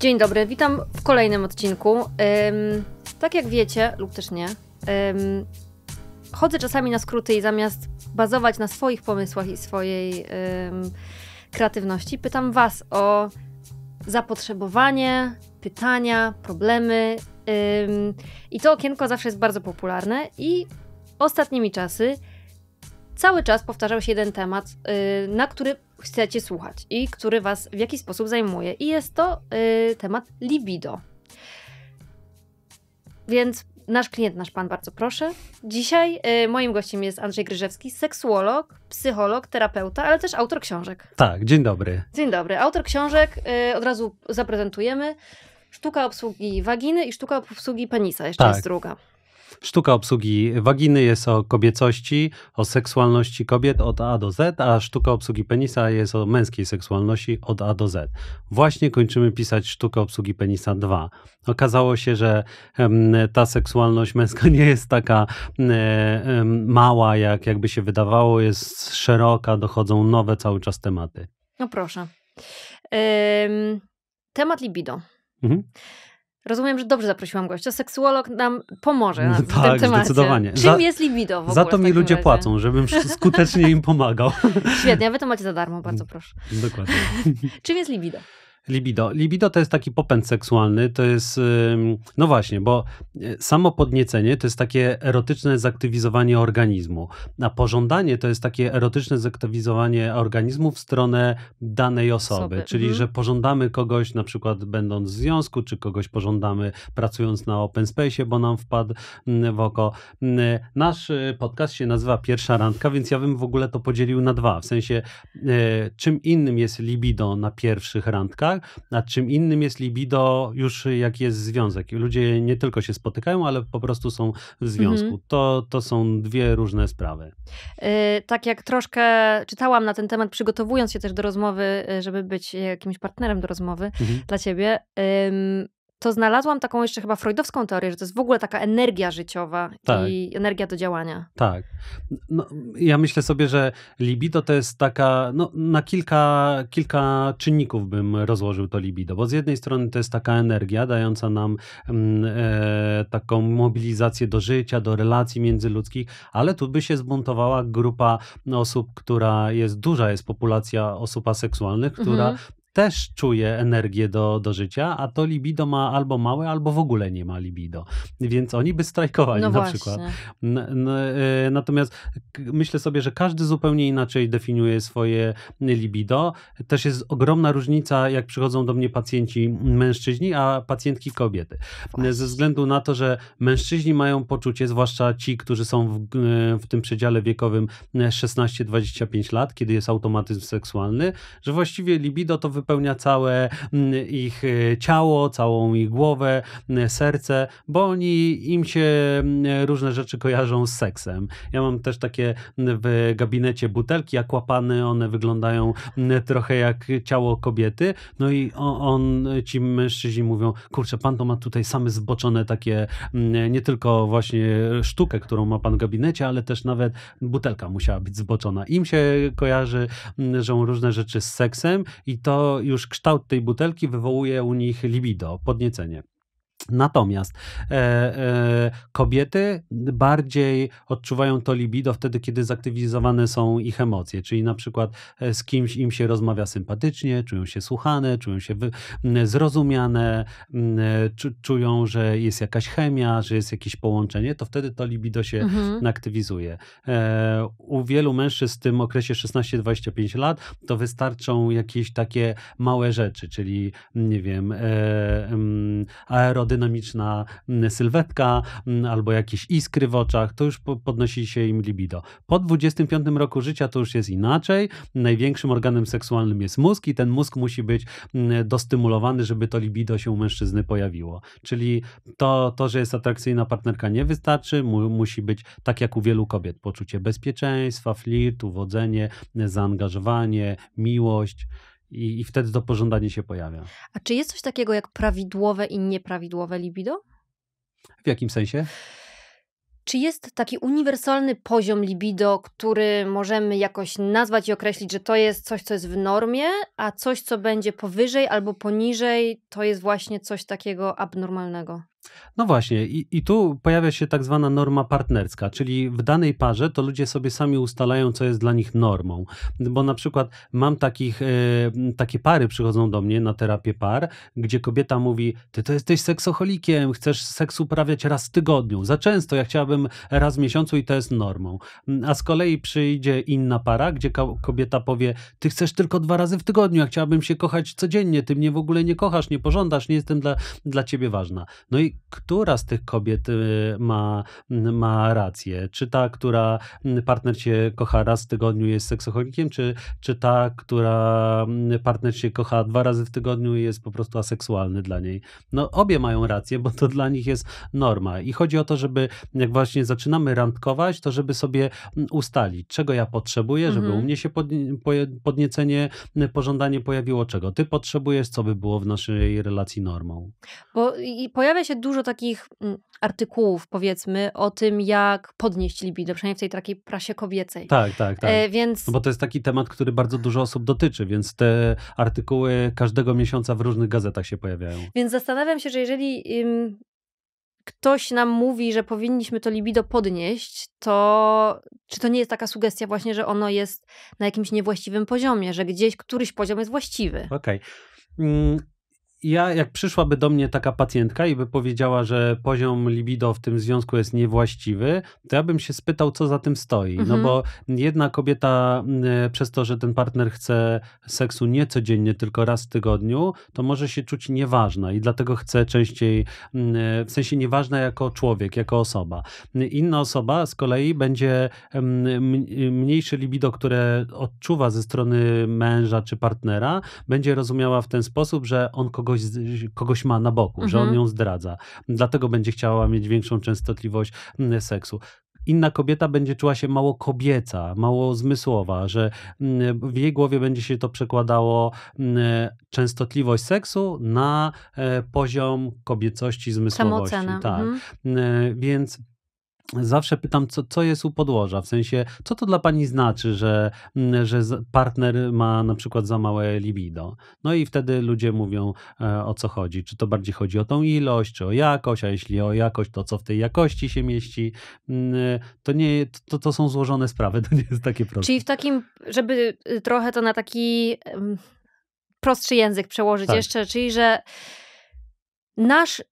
Dzień dobry, witam w kolejnym odcinku. Tak jak wiecie, lub też nie, chodzę czasami na skróty i zamiast bazować na swoich pomysłach i swojej kreatywności, pytam Was o zapotrzebowanie, pytania, problemy. I to okienko zawsze jest bardzo popularne i ostatnimi czasy cały czas powtarzał się jeden temat, y, na który chcecie słuchać i który Was w jakiś sposób zajmuje. I jest to y, temat libido. Więc nasz klient, nasz pan, bardzo proszę. Dzisiaj y, moim gościem jest Andrzej Gryżewski, seksuolog, psycholog, terapeuta, ale też autor książek. Tak, dzień dobry. Dzień dobry. Autor książek, y, od razu zaprezentujemy. Sztuka obsługi waginy i sztuka obsługi penisa, jeszcze Tak. jest druga. Sztuka obsługi waginy jest o kobiecości, o seksualności kobiet od A do Z, a sztuka obsługi penisa jest o męskiej seksualności od A do Z. Właśnie kończymy pisać sztukę obsługi penisa 2. Okazało się, że ta seksualność męska nie jest taka e, mała, jak jakby się wydawało, jest szeroka, dochodzą nowe cały czas tematy. No proszę. Temat libido. Mhm. Rozumiem, że dobrze zaprosiłam gościa. Seksuolog nam pomoże na, w Tak, tym temacie. zdecydowanie. Czym Za- jest libido w Za to mi ludzie razie? płacą, żebym skutecznie im pomagał. Świetnie, a wy to macie za darmo, bardzo proszę. Dokładnie. Czym jest libido? Libido. Libido to jest taki popęd seksualny, to jest, no właśnie, bo y, samo podniecenie to jest takie erotyczne zaktywizowanie organizmu, a pożądanie to jest takie erotyczne zaktywizowanie organizmu w stronę danej osoby, Osoby, czyli mhm. że pożądamy kogoś na przykład będąc w związku, czy kogoś pożądamy pracując na open space, bo nam wpadł mm, w oko. Mm, Nasz y, podcast się nazywa Pierwsza Randka, więc ja bym w ogóle to podzielił na dwa, w sensie e, czym innym jest libido na pierwszych randkach, a czym innym jest libido już jak jest związek. Ludzie nie tylko się spotykają, ale po prostu są w związku. Mhm. To, to są dwie różne sprawy. Yy, tak jak troszkę czytałam na ten temat, przygotowując się też do rozmowy, yy, żeby być jakimś partnerem do rozmowy Mhm. dla ciebie, to znalazłam taką jeszcze chyba freudowską teorię, że to jest w ogóle taka energia życiowa Tak. i energia do działania. Tak. No, ja myślę sobie, że libido to jest taka, no, na kilka, kilka czynników bym rozłożył to libido, bo z jednej strony to jest taka energia dająca nam mm, e, taką mobilizację do życia, do relacji międzyludzkich, ale tu by się zbuntowała grupa osób, która jest duża, jest populacja osób aseksualnych, która Mhm. Też czuje energię do, do życia, a to libido ma albo małe, albo w ogóle nie ma libido. Więc oni by strajkowali No na właśnie. przykład. N- n- e, Natomiast myślę sobie, że każdy zupełnie inaczej definiuje swoje libido. Też jest ogromna różnica, jak przychodzą do mnie pacjenci mężczyźni, a pacjentki kobiety. Właśnie. Ze względu na to, że mężczyźni mają poczucie, zwłaszcza ci, którzy są w, w tym przedziale wiekowym 16-25 lat, kiedy jest automatyzm seksualny, że właściwie libido to wypełnia całe mm, ich e, ciało, całą ich głowę, m, serce, bo oni im się mm, różne rzeczy kojarzą z seksem. Ja mam też takie mm, w gabinecie butelki aquapany, one wyglądają mm, trochę jak ciało kobiety, no i on, ci mężczyźni mówią, kurczę, pan to ma tutaj same zboczone takie, mm, nie tylko właśnie sztukę, którą ma pan w gabinecie, ale też nawet butelka musiała być zboczona. Im się kojarzy, mm, że różne rzeczy z seksem i to już kształt tej butelki wywołuje u nich libido, podniecenie. Natomiast e, e, kobiety bardziej odczuwają to libido wtedy, kiedy zaktywizowane są ich emocje, czyli na przykład e, z kimś im się rozmawia sympatycznie, czują się słuchane, czują się wy, zrozumiane, e, czu, czują, że jest jakaś chemia, że jest jakieś połączenie, to wtedy to libido się Mhm. aktywizuje. E, u wielu mężczyzn w tym okresie 16-25 lat to wystarczą jakieś takie małe rzeczy, czyli nie wiem, e, em, aerodynamiczna mm, sylwetka mm, albo jakieś iskry w oczach, to już po- podnosi się im libido. Po 25 roku życia to już jest inaczej. Największym organem seksualnym jest mózg i ten mózg musi być mm, dostymulowany, żeby to libido się u mężczyzny pojawiło. Czyli to, to że jest atrakcyjna partnerka nie wystarczy, mu, musi być tak jak u wielu kobiet, poczucie bezpieczeństwa, flirt, uwodzenie, zaangażowanie, miłość i, i wtedy to pożądanie się pojawia. A czy jest coś takiego jak prawidłowe i nieprawidłowe libido? W jakim sensie? Czy jest taki uniwersalny poziom libido, który możemy jakoś nazwać i określić, że to jest coś, co jest w normie, a coś, co będzie powyżej albo poniżej, to jest właśnie coś takiego abnormalnego? No właśnie, i, i tu pojawia się tak zwana norma partnerska, czyli w danej parze to ludzie sobie sami ustalają, co jest dla nich normą. Bo na przykład mam takich, e, takie pary przychodzą do mnie na terapię par, gdzie kobieta mówi, ty to jesteś seksoholikiem, chcesz seks uprawiać raz w tygodniu, za często, ja chciałabym raz w miesiącu i to jest normą. A z kolei przyjdzie inna para, gdzie kobieta powie, ty chcesz tylko dwa razy w tygodniu, ja chciałabym się kochać codziennie, ty mnie w ogóle nie kochasz, nie pożądasz, nie jestem dla, dla ciebie ważna. No i która z tych kobiet y, ma, ma rację? Czy ta, która partner cię kocha raz w tygodniu jest seksocholikiem, czy, czy ta, która partner się kocha dwa razy w tygodniu i jest po prostu aseksualny dla niej? No obie mają rację, bo to dla nich jest norma. I chodzi o to, żeby jak właśnie zaczynamy randkować, to żeby sobie ustalić, czego ja potrzebuję, żeby mhm. u mnie się podniecenie, pożądanie pojawiło, czego ty potrzebujesz, co by było w naszej relacji normą. Bo i pojawia się dużo takich mm, artykułów, powiedzmy, o tym, jak podnieść libido, przynajmniej w tej takiej prasie kobiecej. Tak, tak, tak. E, więc... No bo to jest taki temat, który bardzo dużo osób dotyczy, więc te artykuły każdego miesiąca w różnych gazetach się pojawiają. Więc zastanawiam się, że jeżeli ktoś nam mówi, że powinniśmy to libido podnieść, to czy to nie jest taka sugestia właśnie, że ono jest na jakimś niewłaściwym poziomie, że gdzieś któryś poziom jest właściwy? Okej. Okay. Mm, ja, jak przyszłaby do mnie taka pacjentka i by powiedziała, że poziom libido w tym związku jest niewłaściwy, to ja bym się spytał, co za tym stoi. No mhm. No bo jedna kobieta, e, przez to, że ten partner chce seksu nie codziennie, tylko raz w tygodniu, to może się czuć nieważna i dlatego chce częściej, e, w sensie nieważna jako człowiek, jako osoba. Inna osoba z kolei będzie mniejsze libido, które odczuwa ze strony męża czy partnera, będzie rozumiała w ten sposób, że on kogoś kogoś, kogoś ma na boku, mhm. że on mhm. ją zdradza. Dlatego będzie chciała mieć większą częstotliwość mm, seksu inna kobieta będzie czuła się mało kobieca, mało zmysłowa, że mm, w jej głowie będzie się to przekładało mm, częstotliwość seksu na e, poziom kobiecości, zmysłowości. Tak. Mhm. Więc Zawsze pytam, co, co jest u podłoża, w sensie, co to dla pani znaczy, że, mm, że partner ma na przykład za małe libido. No i wtedy ludzie mówią, e, o co chodzi. Czy to bardziej chodzi o tą ilość, czy o jakość, a jeśli o jakość, to co w tej jakości się mieści. Mm, to nie, to, to są złożone sprawy, to nie jest takie proste. Czyli w takim, żeby y, trochę to na taki prostszy język przełożyć tak. jeszcze, czyli że nasz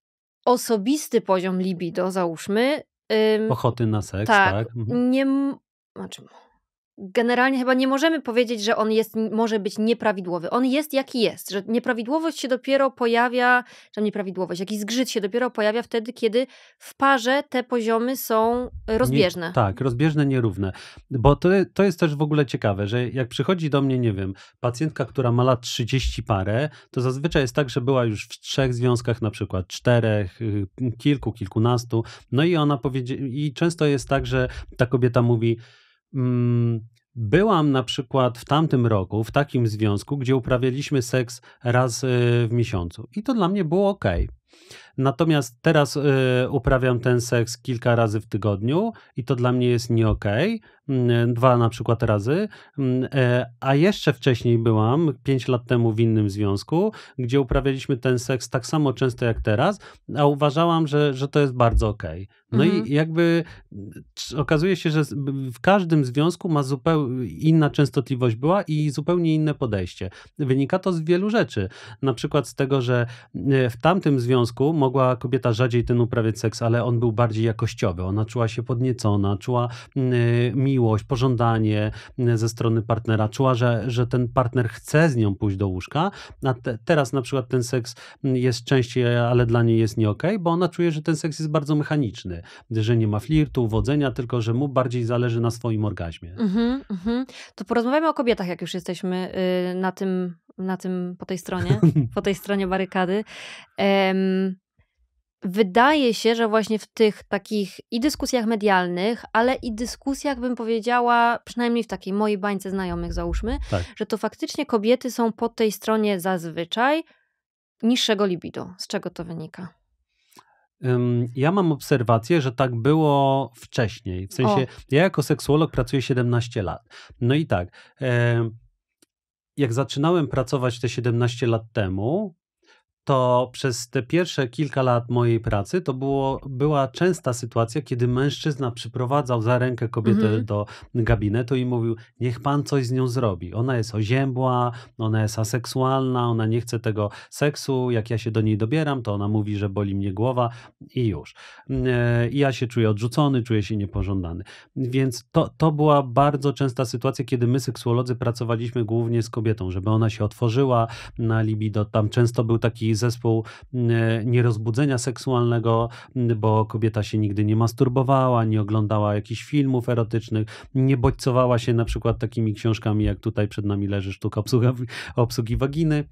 osobisty poziom libido, załóżmy, Ochoty na seks, tak? tak? Mhm. Nie, znaczy, generalnie chyba nie możemy powiedzieć, że on jest, może być nieprawidłowy. On jest jaki jest, że nieprawidłowość się dopiero pojawia, że nieprawidłowość, jakiś zgrzyt się dopiero pojawia wtedy, kiedy w parze te poziomy są rozbieżne. Nie, tak, rozbieżne, nierówne. Bo to, to jest też w ogóle ciekawe, że jak przychodzi do mnie, nie wiem, pacjentka, która ma lat 30 parę, to zazwyczaj jest tak, że była już w trzech związkach, na przykład czterech, y, kilku, kilkunastu, no i ona powiedzie, i często jest tak, że ta kobieta mówi, Mm, byłam na przykład w tamtym roku w takim związku, gdzie uprawialiśmy seks raz y, w miesiącu i to dla mnie było ok. Natomiast teraz y, uprawiam ten seks kilka razy w tygodniu i to dla mnie jest nie okej. Okay. Dwa na przykład razy. Mm, e, a jeszcze wcześniej byłam, pięć lat temu w innym związku, gdzie uprawialiśmy ten seks tak samo często jak teraz, a uważałam, że, że to jest bardzo okej. Okay. No mhm. i jakby okazuje się, że w każdym związku ma zupełnie inna częstotliwość była i zupełnie inne podejście. Wynika to z wielu rzeczy. Na przykład z tego, że e, w tamtym związku mogła kobieta rzadziej ten uprawiać seks, ale on był bardziej jakościowy. Ona czuła się podniecona, czuła miłość, pożądanie ze strony partnera, czuła, że, że ten partner chce z nią pójść do łóżka, a te, teraz na przykład ten seks jest częściej, ale dla niej jest nie okej, okay, bo ona czuje, że ten seks jest bardzo mechaniczny, że nie ma flirtu, wodzenia, tylko że mu bardziej zależy na swoim orgazmie. Mm -hmm, To porozmawiamy o kobietach, jak już jesteśmy y, na tym, na tym po tej stronie, po tej stronie barykady. Um, wydaje się, że właśnie w tych takich i dyskusjach medialnych, ale i dyskusjach, bym powiedziała, przynajmniej w takiej mojej bańce znajomych, załóżmy, tak. że to faktycznie kobiety są po tej stronie zazwyczaj niższego libido. Z czego to wynika? Ja mam obserwację, że tak było wcześniej. W sensie, o. ja jako seksuolog pracuję 17 lat. No i tak, jak zaczynałem pracować te 17 lat temu, to przez te pierwsze kilka lat mojej pracy to było, była częsta sytuacja, kiedy mężczyzna przyprowadzał za rękę kobietę mhm. do gabinetu i mówił: Niech pan coś z nią zrobi. Ona jest oziębła, ona jest aseksualna, ona nie chce tego seksu. Jak ja się do niej dobieram, to ona mówi, że boli mnie głowa i już. E, I ja się czuję odrzucony, czuję się niepożądany. Więc to, to była bardzo częsta sytuacja, kiedy my, seksuolodzy, pracowaliśmy głównie z kobietą, żeby ona się otworzyła na libido. Tam często był taki zespół mm, nierozbudzenia seksualnego, mm, bo kobieta się nigdy nie masturbowała, nie oglądała jakichś filmów erotycznych, nie bodźcowała się na przykład takimi książkami, jak tutaj przed nami leży sztuka obsługi, obsługi waginy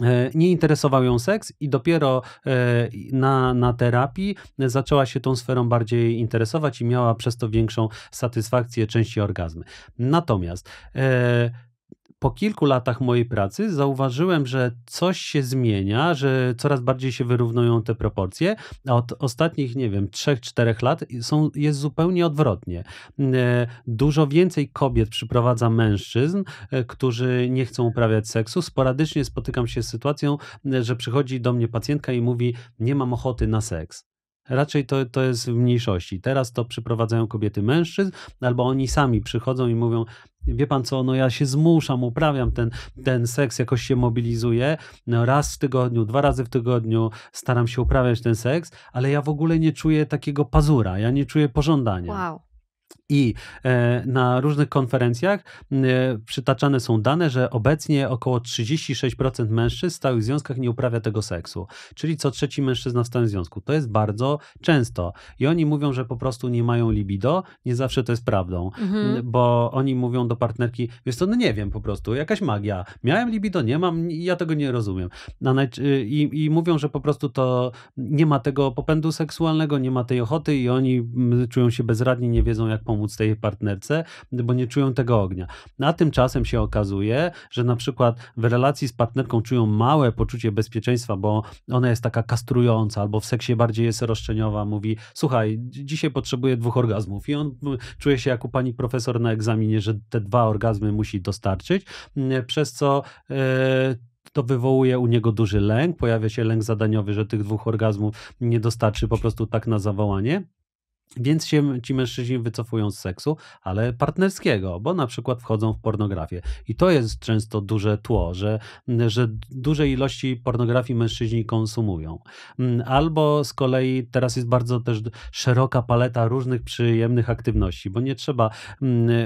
e, nie interesował ją seks i dopiero e, na, na terapii zaczęła się tą sferą bardziej interesować i miała przez to większą satysfakcję, częściej orgazmy. Natomiast e, po kilku latach mojej pracy zauważyłem, że coś się zmienia, że coraz bardziej się wyrównują te proporcje, a od ostatnich, nie wiem, 3-4 lat są, jest zupełnie odwrotnie. E, dużo więcej kobiet przyprowadza mężczyzn, e, którzy nie chcą uprawiać seksu. Sporadycznie spotykam się z sytuacją, e, że przychodzi do mnie pacjentka i mówi: Nie mam ochoty na seks. Raczej to, to jest w mniejszości. Teraz to przyprowadzają kobiety mężczyzn, albo oni sami przychodzą i mówią: Wie pan co, no ja się zmuszam, uprawiam ten, ten seks, jakoś się mobilizuję. No raz w tygodniu, dwa razy w tygodniu staram się uprawiać ten seks, ale ja w ogóle nie czuję takiego pazura, ja nie czuję pożądania. Wow. I e, na różnych konferencjach e, przytaczane są dane, że obecnie około 36% mężczyzn w stałych związkach nie uprawia tego seksu. Czyli co trzeci mężczyzna w stałym związku. To jest bardzo często. I oni mówią, że po prostu nie mają libido. Nie zawsze to jest prawdą, mhm. bo oni mówią do partnerki, wiesz co, no nie wiem po prostu, jakaś magia. Miałem libido, nie mam, ja tego nie rozumiem. I, I mówią, że po prostu to nie ma tego popędu seksualnego, nie ma tej ochoty i oni czują się bezradni, nie wiedzą jak pomóc pomóc tej partnerce, bo nie czują tego ognia. A tymczasem się okazuje, że na przykład w relacji z partnerką czują małe poczucie bezpieczeństwa, bo ona jest taka kastrująca, albo w seksie bardziej jest roszczeniowa, mówi: Słuchaj, dzisiaj potrzebuję dwóch orgazmów, i on czuje się jak u pani profesor na egzaminie, że te dwa orgazmy musi dostarczyć, przez co. Yy, to wywołuje u niego duży lęk, pojawia się lęk zadaniowy, że tych dwóch orgazmów nie dostarczy po prostu tak na zawołanie. Więc się ci mężczyźni wycofują z seksu, ale partnerskiego, bo na przykład wchodzą w pornografię. I to jest często duże tło, że, że duże ilości pornografii mężczyźni konsumują. Albo z kolei teraz jest bardzo też szeroka paleta różnych przyjemnych aktywności, bo nie trzeba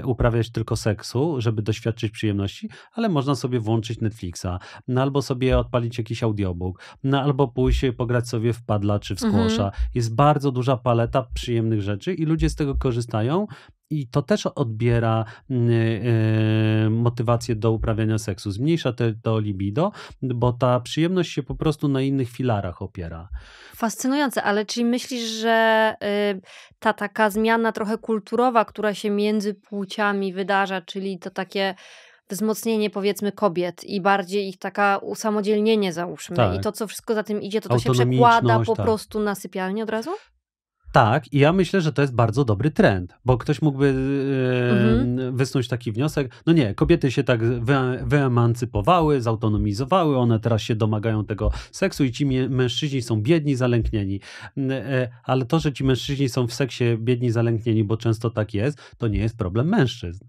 uprawiać tylko seksu, żeby doświadczyć przyjemności, ale można sobie włączyć Netflixa, no albo sobie odpalić jakiś audiobook, no albo pójść pograć sobie w padla czy w squasha. Mhm. Jest bardzo duża paleta przyjemnych rzeczy i ludzie z tego korzystają. I to też odbiera yy, motywację do uprawiania seksu. Zmniejsza te, to libido, bo ta przyjemność się po prostu na innych filarach opiera. Fascynujące, ale czy myślisz, że yy, ta taka zmiana trochę kulturowa, która się między płciami wydarza, czyli to takie wzmocnienie powiedzmy kobiet i bardziej ich taka usamodzielnienie załóżmy tak. i to co wszystko za tym idzie, to to się przekłada po tak. prostu na sypialnię od razu? Tak, i ja myślę, że to jest bardzo dobry trend, bo ktoś mógłby mhm. wysnuć taki wniosek, no nie, kobiety się tak wy, wyemancypowały, zautonomizowały, one teraz się domagają tego seksu i ci mężczyźni są biedni, zalęknieni. E, ale to, że ci mężczyźni są w seksie biedni, zalęknieni, bo często tak jest, to nie jest problem mężczyzn.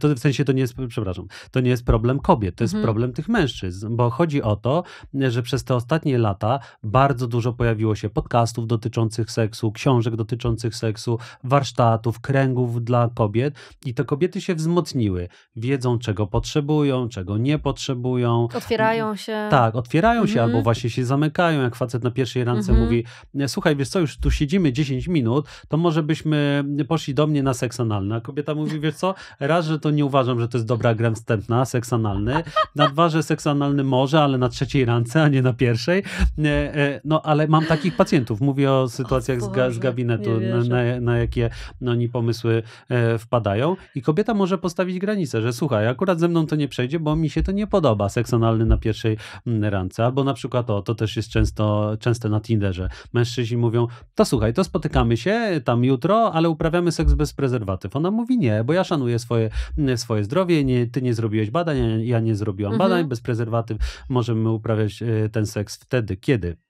To w sensie to nie jest, przepraszam, to nie jest problem kobiet, to jest mhm. problem tych mężczyzn, bo chodzi o to, że przez te ostatnie lata bardzo dużo pojawiło się podcastów dotyczących seksu, książek, książek dotyczących seksu, warsztatów, kręgów dla kobiet i te kobiety się wzmocniły. Wiedzą, czego potrzebują, czego nie potrzebują. Otwierają się. Tak, otwierają się mhm. albo właśnie się zamykają, jak facet na pierwszej randce mhm. mówi, słuchaj, wiesz co, już tu siedzimy 10 minut, to może byśmy poszli do mnie na seks analny. A kobieta mówi, wiesz co, raz, że to nie uważam, że to jest dobra gra wstępna, seks analny, na dwa, że seks analny może, ale na trzeciej randce, a nie na pierwszej. E, e, no, ale mam takich pacjentów, mówię o sytuacjach o z, z gabinetu, na, na, na, jakie oni pomysły e, wpadają. I kobieta może postawić granicę, że słuchaj, akurat ze mną to nie przejdzie, bo mi się to nie podoba, seks analny na pierwszej mm, randce. Albo na przykład, o, to też jest często, częste na Tinderze. Mężczyźni mówią, to słuchaj, to spotykamy się tam jutro, ale uprawiamy seks bez prezerwatyw. Ona mówi nie, bo ja szanuję swoje, mm, swoje zdrowie, nie, ty nie zrobiłeś badań, ja nie zrobiłam mhm. badań, bez prezerwatyw możemy uprawiać e, ten seks wtedy, kiedy E,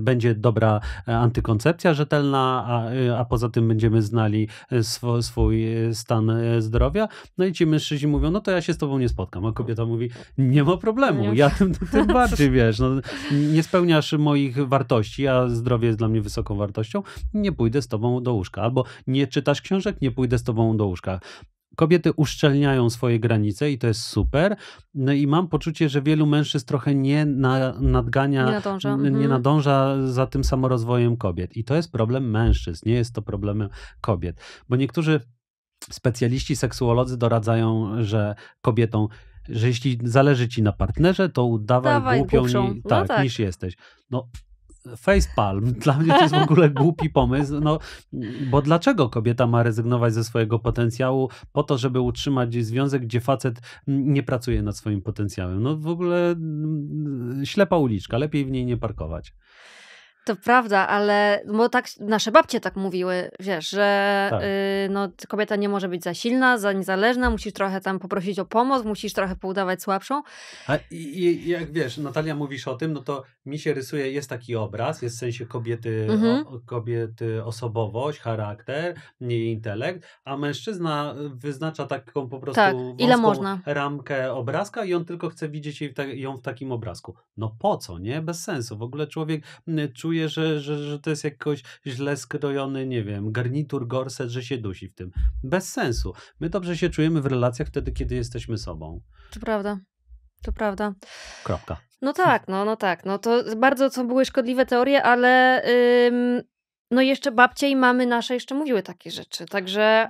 będzie dobra e, antykoncepcja rzetelna, a, e, a poza tym będziemy znali sw swój stan zdrowia. No i ci mężczyźni mówią, no to ja się z tobą nie spotkam. A kobieta mówi, nie ma problemu, ja tym, tym bardziej, wiesz, no, nie spełniasz moich wartości, a zdrowie jest dla mnie wysoką wartością, nie pójdę z tobą do łóżka. Albo nie czytasz książek, nie pójdę z tobą do łóżka kobiety uszczelniają swoje granice i to jest super. No i mam poczucie, że wielu mężczyzn trochę nie na, nadgania, nie nadąża. nie mhm. nadąża za tym samorozwojem kobiet. I to jest problem mężczyzn, nie jest to problemem kobiet. Bo niektórzy specjaliści seksuolodzy doradzają, że kobietom że jeśli zależy ci na partnerze, to udawaj Dawaj, głupią ni, no tak, tak. niż jesteś. No facepalm. Dla mnie to jest w ogóle głupi pomysł, no, bo dlaczego kobieta ma rezygnować ze swojego potencjału po to, żeby utrzymać związek, gdzie facet nie pracuje nad swoim potencjałem? No w ogóle mm, ślepa uliczka, lepiej w niej nie parkować. To prawda, ale bo tak nasze babcie tak mówiły, wiesz, że tak. y, no, kobieta nie może być za silna, za niezależna, musisz trochę tam poprosić o pomoc, musisz trochę poudawać słabszą. A i, i jak wiesz, Natalia mówisz o tym, no to mi się rysuje, jest taki obraz, jest w sensie kobiety, mhm. o, kobiety osobowość, charakter, nie intelekt, a mężczyzna wyznacza taką po prostu tak, ile można. ramkę obrazka i on tylko chce widzieć jej ta, ją w takim obrazku. No po co, nie? Bez sensu. W ogóle człowiek czuje czuje, że, że, że to jest jakoś źle skrojony, nie wiem, garnitur, gorset, że się dusi w tym. Bez sensu. My dobrze się czujemy w relacjach wtedy, kiedy jesteśmy sobą. To prawda. To prawda. Kropka. No tak, no, no tak. No to bardzo co były szkodliwe teorie, ale ym, no jeszcze babcie i mamy nasze jeszcze mówiły takie rzeczy, także...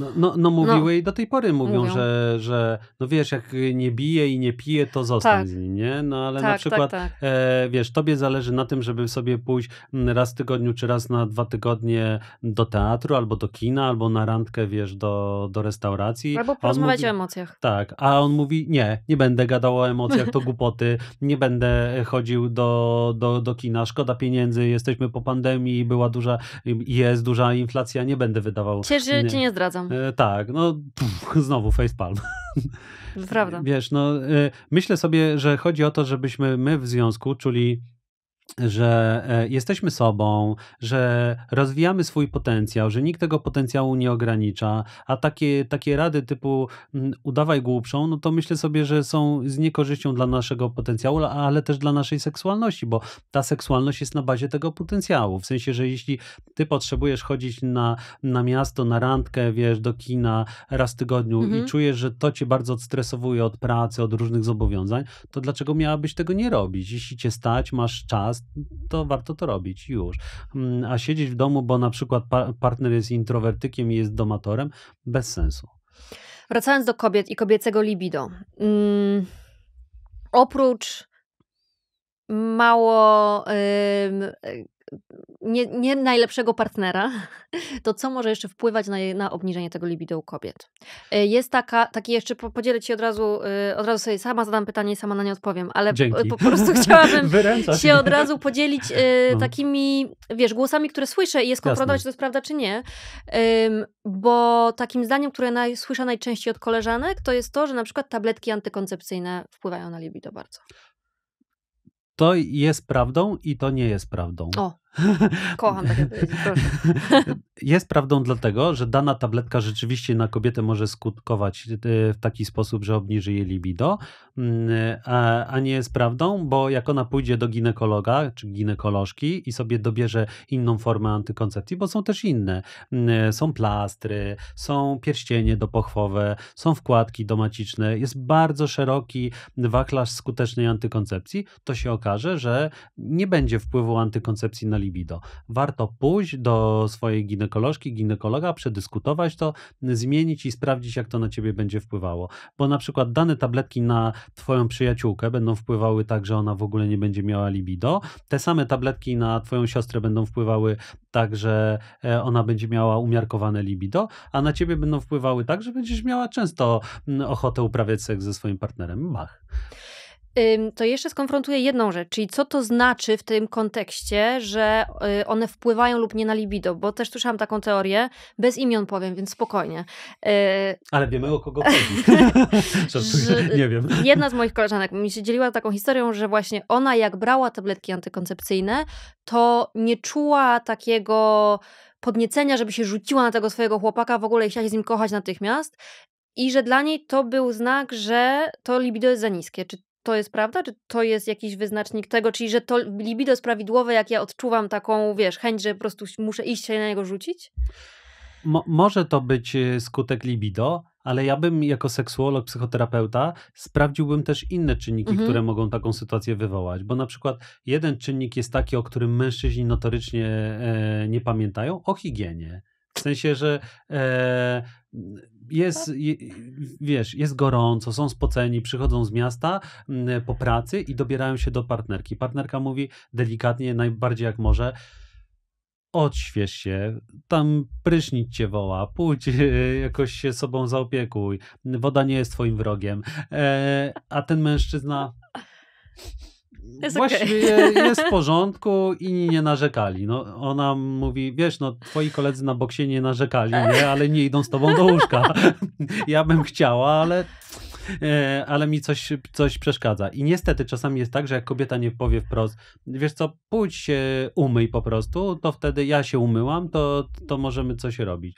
No, no, no mówiły no. i do tej pory mówią, mówią, Że, że no wiesz, jak nie bije i nie pije, to zostań tak. z nim, nie? No ale tak, na tak, przykład, tak, e, wiesz, tobie zależy na tym, żeby sobie pójść mm, raz w tygodniu, czy raz na dwa tygodnie do teatru, albo do kina, albo na randkę, wiesz, do, do restauracji. Albo porozmawiać mówi, o emocjach. Tak, a on mówi, nie, nie będę gadał o emocjach, to głupoty, nie będę chodził do, do, do kina, szkoda pieniędzy, jesteśmy po pandemii, była duża, jest duża inflacja, nie będę wydawał. Cieszę, że cię nie zdradzam. E, tak, no pff, znowu facepalm. Prawda. Wiesz, no e, myślę sobie, że chodzi o to, żebyśmy my w związku czuli że e, jesteśmy sobą, że rozwijamy swój potencjał, że nikt tego potencjału nie ogranicza, a takie, takie rady typu mm, udawaj głupszą, no to myślę sobie, że są z niekorzyścią dla naszego potencjału, ale też dla naszej seksualności, bo ta seksualność jest na bazie tego potencjału. W sensie, że jeśli ty potrzebujesz chodzić na, na miasto, na randkę, wiesz, do kina raz w tygodniu mhm. i czujesz, że to cię bardzo odstresowuje od pracy, od różnych zobowiązań, to dlaczego miałabyś tego nie robić? Jeśli cię stać, masz czas, to warto to robić już. Mm, a siedzieć w domu, bo na przykład partner jest introwertykiem i jest domatorem, bez sensu. Wracając do kobiet i kobiecego libido. Mm, oprócz mało nie, nie najlepszego partnera, to co może jeszcze wpływać na, na obniżenie tego libido u kobiet? E, jest taka, taki jeszcze, podzielę ci od razu, e, od razu sobie sama zadam pytanie i sama na nie odpowiem, ale po, po, prostu chciałabym się od razu podzielić e, no. takimi, wiesz, głosami, które słyszę i je skonfrontować, czy to jest prawda, czy nie. Bo takim zdaniem, które naj, słyszę najczęściej od koleżanek, to jest to, że na przykład tabletki antykoncepcyjne wpływają na libido bardzo. To jest prawdą i to nie jest prawdą. O, Kocham takie proszę. Jest prawdą dlatego, że dana tabletka rzeczywiście na kobietę może skutkować e, w taki sposób, że obniży jej libido, mm, a nie jest prawdą, bo jak ona pójdzie do ginekologa czy ginekolożki i sobie dobierze inną formę antykoncepcji, bo są też inne. Mm, są plastry, są pierścienie dopochwowe, są wkładki domaciczne, jest bardzo szeroki wachlarz skutecznej antykoncepcji, to się okaże, że nie będzie wpływu antykoncepcji na libido libido. Warto pójść do swojej ginekolożki, ginekologa, przedyskutować to, zmienić i sprawdzić, jak to na ciebie będzie wpływało. Bo na przykład dane tabletki na twoją przyjaciółkę będą wpływały tak, że ona w ogóle nie będzie miała libido. Te same tabletki na twoją siostrę będą wpływały tak, że e, ona będzie miała umiarkowane libido, a na ciebie będą wpływały tak, że będziesz miała często mm, ochotę uprawiać seks ze swoim partnerem. Mach to jeszcze skonfrontuję jedną rzecz, czyli co to znaczy w tym kontekście, że y, one wpływają lub nie na libido, bo też słyszałam taką teorię, bez imion powiem, więc spokojnie. Y, Ale wiemy o kogo chodzi. nie wiem. Jedna z moich koleżanek mi się dzieliła taką historią, że właśnie ona jak brała tabletki antykoncepcyjne, to nie czuła takiego podniecenia, żeby się rzuciła na tego swojego chłopaka w ogóle i chciała się z nim kochać natychmiast. I że dla niej to był znak, że to libido jest za niskie. Czy to jest prawda? Czy to jest jakiś wyznacznik tego, czyli że to libido jest prawidłowe, jak ja odczuwam taką, wiesz, chęć, że po prostu muszę iść się na niego rzucić? Mo może to być y, skutek libido, ale ja bym jako seksuolog, psychoterapeuta sprawdziłbym też inne czynniki, mhm. które mogą taką sytuację wywołać. Bo na przykład jeden czynnik jest taki, o którym mężczyźni notorycznie e, nie pamiętają, o higienie. W sensie, że e, jest, je, wiesz, jest gorąco, są spoceni, przychodzą z miasta mm, po pracy i dobierają się do partnerki. Partnerka mówi delikatnie, najbardziej jak może, odśwież się, tam prysznic cię woła, pójdź, jakoś się sobą zaopiekuj, woda nie jest twoim wrogiem. E, a ten mężczyzna jest Właściwie okay. jest w porządku i nie narzekali. No, ona mówi, wiesz, no twoi koledzy na boksie nie narzekali, nie? ale nie idą z tobą do łóżka. ja bym chciała, ale, e, ale mi coś, coś przeszkadza. I niestety czasami jest tak, że jak kobieta nie powie wprost, wiesz co, pójdź się umyj po prostu, to wtedy ja się umyłam, to, to możemy coś robić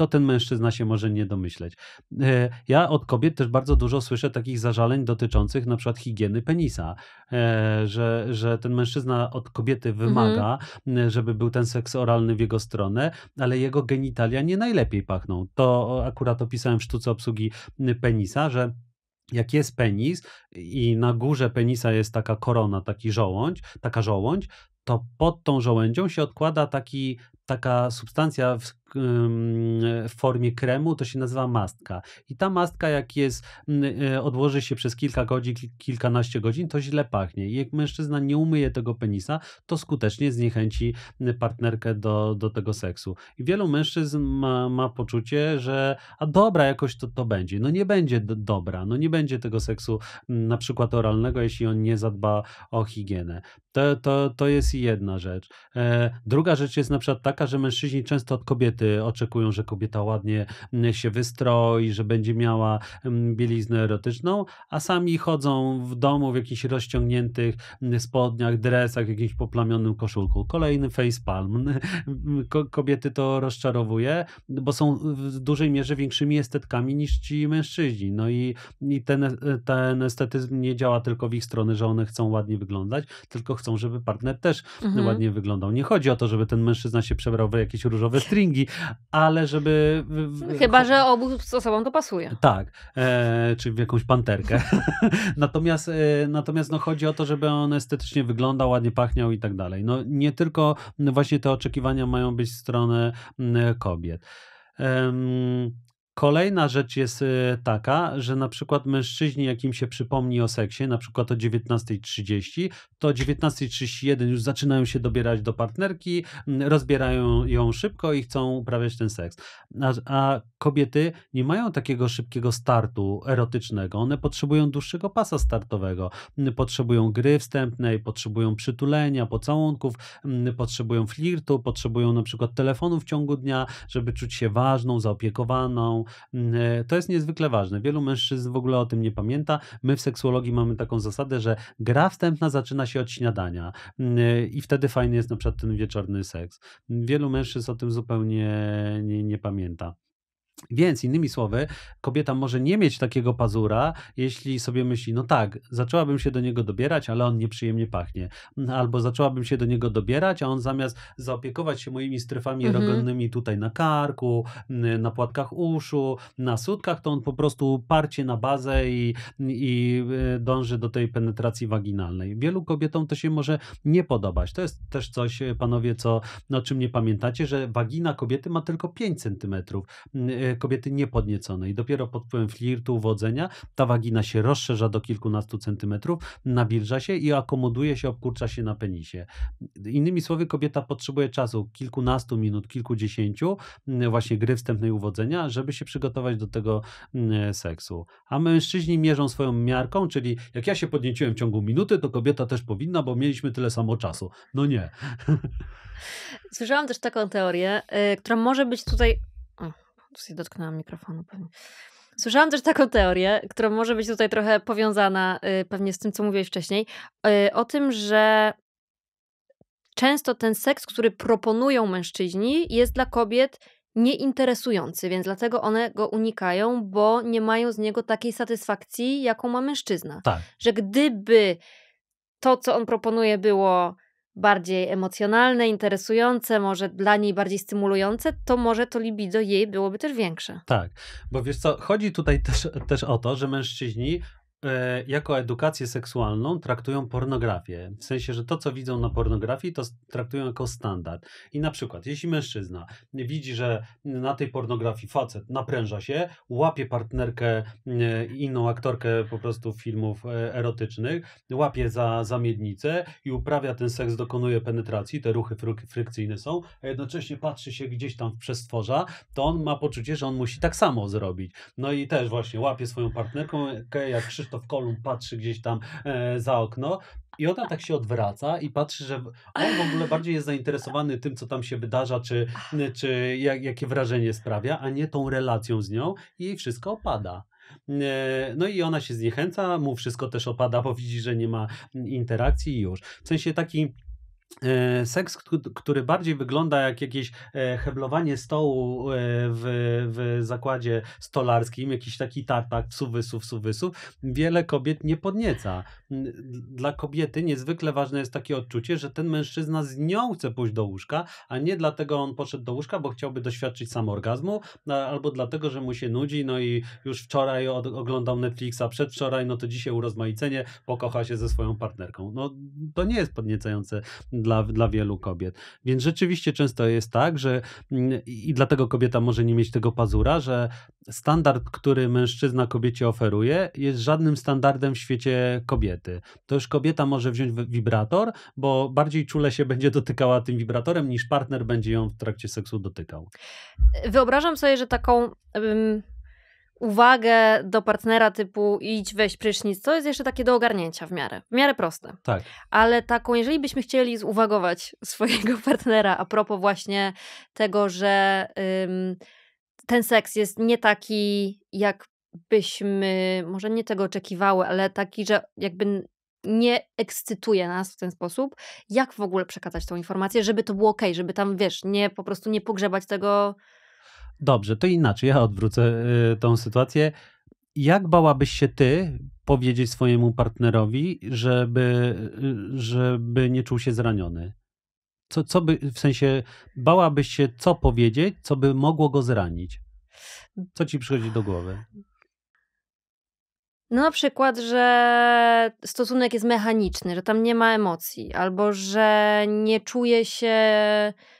to ten mężczyzna się może nie domyśleć. E, ja od kobiet też bardzo dużo słyszę takich zażaleń dotyczących na przykład higieny penisa, e, że, że ten mężczyzna od kobiety wymaga, mhm. żeby był ten seks oralny w jego stronę, ale jego genitalia nie najlepiej pachną. To akurat opisałem w sztuce obsługi penisa, że jak jest penis i na górze penisa jest taka korona, taki żołądź, taka żołądź, to pod tą żołędzią się odkłada taki, taka substancja w formie kremu, to się nazywa mastka. I ta mastka, jak jest, e, odłoży się przez kilka godzin, kilkanaście godzin, to źle pachnie. I jak mężczyzna nie umyje tego penisa, to skutecznie zniechęci partnerkę do, do tego seksu. I wielu mężczyzn ma, ma poczucie, że a dobra, jakoś to, to będzie. No nie będzie do, dobra, no nie będzie tego seksu na przykład oralnego, jeśli on nie zadba o higienę. To, to, to jest jedna rzecz. E, druga rzecz jest na przykład taka, że mężczyźni często od kobiety kobiety oczekują, że kobieta ładnie mm, się wystroi, że będzie miała mm, bieliznę erotyczną, a sami chodzą w domu w jakichś rozciągniętych mm, spodniach, dresach, jakimś poplamionym koszulku. Kolejny facepalm. Kobiety to rozczarowuje, bo są w dużej mierze większymi estetkami niż ci mężczyźni. No i, i ten, ten estetyzm nie działa tylko w ich stronę, że one chcą ładnie wyglądać, tylko chcą, żeby partner też mhm. ładnie wyglądał. Nie chodzi o to, żeby ten mężczyzna się przebrał w jakieś różowe stringi, ale żeby... Chyba, że obu osobom to pasuje. Tak, e, czy w jakąś panterkę. natomiast e, natomiast no, chodzi o to, żeby on estetycznie wyglądał, ładnie pachniał i tak dalej. No, nie tylko właśnie te oczekiwania mają być w stronę kobiet. Kolejna rzecz jest y, taka, że na przykład mężczyźni, jak im się przypomni o seksie, na przykład o 19.30, to o 19.31 już zaczynają się dobierać do partnerki, rozbierają ją szybko i chcą uprawiać ten seks. A, a kobiety nie mają takiego szybkiego startu erotycznego. One potrzebują dłuższego pasa startowego. Potrzebują gry wstępnej, potrzebują przytulenia, pocałunków, potrzebują flirtu, potrzebują na przykład telefonu w ciągu dnia, żeby czuć się ważną, zaopiekowaną, to jest niezwykle ważne. Wielu mężczyzn w ogóle o tym nie pamięta. My w seksuologii mamy taką zasadę, że gra wstępna zaczyna się od śniadania e, i wtedy fajny jest na przykład ten wieczorny seks. Wielu mężczyzn o tym zupełnie nie, nie pamięta. Więc innymi słowy, kobieta może nie mieć takiego pazura, jeśli sobie myśli, no tak, zaczęłabym się do niego dobierać, ale on nieprzyjemnie pachnie. Albo zaczęłabym się do niego dobierać, a on zamiast zaopiekować się moimi strefami Mhm. erogennymi tutaj na karku, na płatkach uszu, na sutkach, to on po prostu parcie na bazę i, i y, dąży do tej penetracji waginalnej. Wielu kobietom to się może nie podobać. To jest też coś, y, panowie, co, o czym nie pamiętacie, że wagina kobiety ma tylko 5 centymetrów y, kobiety niepodnieconej. Dopiero pod wpływem flirtu, uwodzenia ta wagina się rozszerza do kilkunastu centymetrów, nawilża się i akomoduje się, obkurcza się na penisie. Innymi słowy, kobieta potrzebuje czasu kilkunastu minut, kilkudziesięciu, mm, właśnie gry wstępnej uwodzenia, żeby się przygotować do tego mm, seksu. A mężczyźni mierzą swoją miarką, czyli jak ja się podnieciłem w ciągu minuty, to kobieta też powinna, bo mieliśmy tyle samo czasu. No nie. Słyszałam też taką teorię, y, która może być tutaj. Się dotknęłam mikrofonu pewnie. Słyszałam też taką teorię, która może być tutaj trochę powiązana y, pewnie z tym, co mówiłeś wcześniej, y, o tym, że często ten seks, który proponują mężczyźni, jest dla kobiet nieinteresujący, więc dlatego one go unikają, bo nie mają z niego takiej satysfakcji, jaką ma mężczyzna. Tak. Że gdyby to, co on proponuje, było bardziej emocjonalne, interesujące, może dla niej bardziej stymulujące, to może to libido jej byłoby też większe. Tak, bo wiesz co, chodzi tutaj też, też o to, że mężczyźni jako edukację seksualną traktują pornografię. W sensie, że to, co widzą na pornografii, to traktują jako standard. I na przykład, jeśli mężczyzna widzi, że na tej pornografii facet napręża się, łapie partnerkę, e, inną aktorkę po prostu filmów e, erotycznych, łapie za, za miednicę i uprawia ten seks, dokonuje penetracji, te ruchy fryk- frykcyjne są, a jednocześnie patrzy się gdzieś tam w przestworza, to on ma poczucie, że on musi tak samo zrobić. No i też właśnie łapie swoją partnerką, jak Krzysztof Kolumb patrzy gdzieś tam e, za okno i ona tak się odwraca i patrzy, że on w ogóle bardziej jest zainteresowany tym, co tam się wydarza, czy, czy jak, jakie wrażenie sprawia, a nie tą relacją z nią i jej wszystko opada. E, No i ona się zniechęca, mu wszystko też opada, bo widzi, że nie ma interakcji i już. W sensie taki seks, któ- który bardziej wygląda jak jakieś e, heblowanie stołu e, w, w zakładzie stolarskim, jakiś taki tartak, suwysów, suwysów, wiele kobiet nie podnieca. Dla kobiety niezwykle ważne jest takie odczucie, że ten mężczyzna z nią chce pójść do łóżka, a nie dlatego on poszedł do łóżka, bo chciałby doświadczyć samorgazmu, albo dlatego, że mu się nudzi, no i już wczoraj oglądał Netflixa, przedwczoraj, no to dzisiaj urozmaicenie, pokocha się ze swoją partnerką. No to nie jest podniecające dla, dla wielu kobiet. Więc rzeczywiście często jest tak, że mm, i dlatego kobieta może nie mieć tego pazura, że standard, który mężczyzna kobiecie oferuje, jest żadnym standardem w świecie kobiety. To już kobieta może wziąć wi- wibrator, bo bardziej czule się będzie dotykała tym wibratorem, niż partner będzie ją w trakcie seksu dotykał. Wyobrażam sobie, że taką uwagę do partnera typu idź, weź prysznic, to jest jeszcze takie do ogarnięcia w miarę, w miarę proste. Tak. Ale taką, jeżeli byśmy chcieli zuwagować swojego partnera a propos właśnie tego, że ym, ten seks jest nie taki, jak byśmy, może nie tego oczekiwały, ale taki, że jakby nie ekscytuje nas w ten sposób, jak w ogóle przekazać tą informację, żeby to było ok, żeby tam, wiesz, nie po prostu nie pogrzebać tego Dobrze, to inaczej. Ja odwrócę y, tą sytuację. Jak bałabyś się ty powiedzieć swojemu partnerowi, żeby, y, żeby nie czuł się zraniony? Co, co by, w sensie, bałabyś się co powiedzieć, co by mogło go zranić? Co ci przychodzi do głowy? No na przykład, że stosunek jest mechaniczny, że tam nie ma emocji, albo że nie czuje się,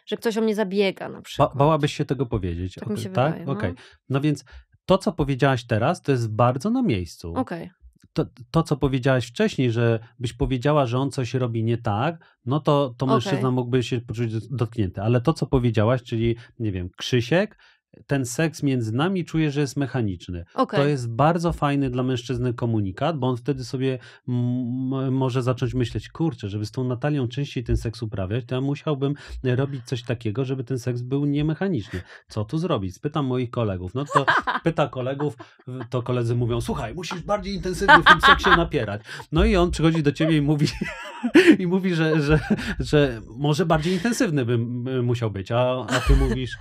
że ktoś o mnie zabiega na Ba, przykład. bałabyś się tego powiedzieć? Tak mi Okej, się tak? wydaje, no. Okej. No więc to, co powiedziałaś teraz, to jest bardzo na miejscu. Okej. to, to, co powiedziałaś wcześniej, że byś powiedziała, że on coś robi nie tak, no to, to mężczyzna mógłby się poczuć dotknięty. Ale to, co powiedziałaś, czyli, nie wiem, Krzysiek, ten seks między nami czuje, że jest mechaniczny. Okej. To jest bardzo fajny dla mężczyzny komunikat, bo on wtedy sobie może zacząć myśleć, kurczę, żeby z tą Natalią częściej ten seks uprawiać, to ja musiałbym robić coś takiego, żeby ten seks był niemechaniczny. Co tu zrobić? Spytam moich kolegów. No to pyta kolegów, to koledzy mówią, słuchaj, musisz bardziej intensywnie w tym seksie napierać. No i on przychodzi do ciebie i mówi, i mówi że, że, że może bardziej intensywny bym musiał być, a, a ty mówisz,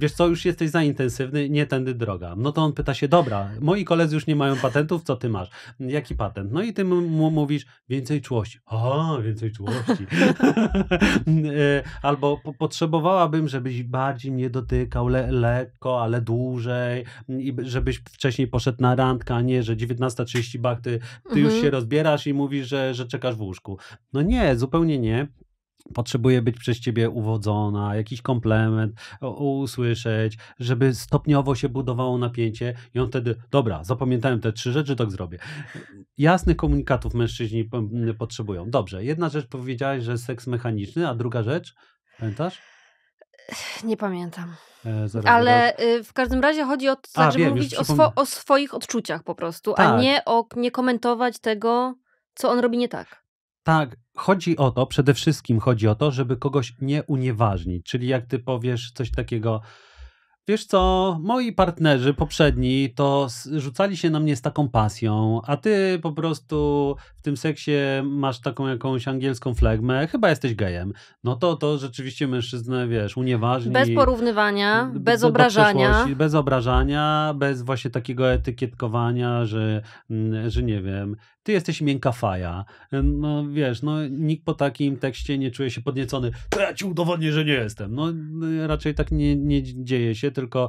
wiesz co, już jesteś jesteś za intensywny, nie tędy droga. No to on pyta się, dobra, moi koledzy już nie mają patentów, co ty masz? Jaki patent? No i ty mu mówisz, więcej czułości. A, więcej czułości. E, albo po potrzebowałabym, żebyś bardziej mnie dotykał le lekko, ale dłużej i żebyś wcześniej poszedł na randkę, a nie, że 19.30 bach, ty, ty mhm. już się rozbierasz i mówisz, że, że czekasz w łóżku. No nie, zupełnie nie potrzebuje być przez ciebie uwodzona, jakiś komplement usłyszeć, żeby stopniowo się budowało napięcie i on wtedy, dobra, zapamiętałem te trzy rzeczy, tak zrobię. Jasnych komunikatów mężczyźni potrzebują. Dobrze, jedna rzecz powiedziałaś, że seks mechaniczny, a druga rzecz, pamiętasz? Nie pamiętam. E, Ale zaraz. w każdym razie chodzi o to, tak, żeby wiem, mówić o, swo o, swoich odczuciach po prostu, tak. a nie o nie komentować tego, co on robi nie tak. Tak, chodzi o to, przede wszystkim chodzi o to, żeby kogoś nie unieważnić. Czyli jak ty powiesz coś takiego, Wiesz co, moi partnerzy poprzedni to rzucali się na mnie z taką pasją, a ty po prostu w tym seksie masz taką jakąś angielską flegmę, chyba jesteś gejem. No to to rzeczywiście mężczyznę, wiesz, unieważni. Bez porównywania, bez obrażania. Bez obrażania, bez właśnie takiego etykietkowania, że, mm, że nie wiem, ty jesteś miękka faja. No wiesz, no nikt po takim tekście nie czuje się podniecony. To ja ci udowodnię, że nie jestem. No raczej tak nie, nie dzieje się, tylko,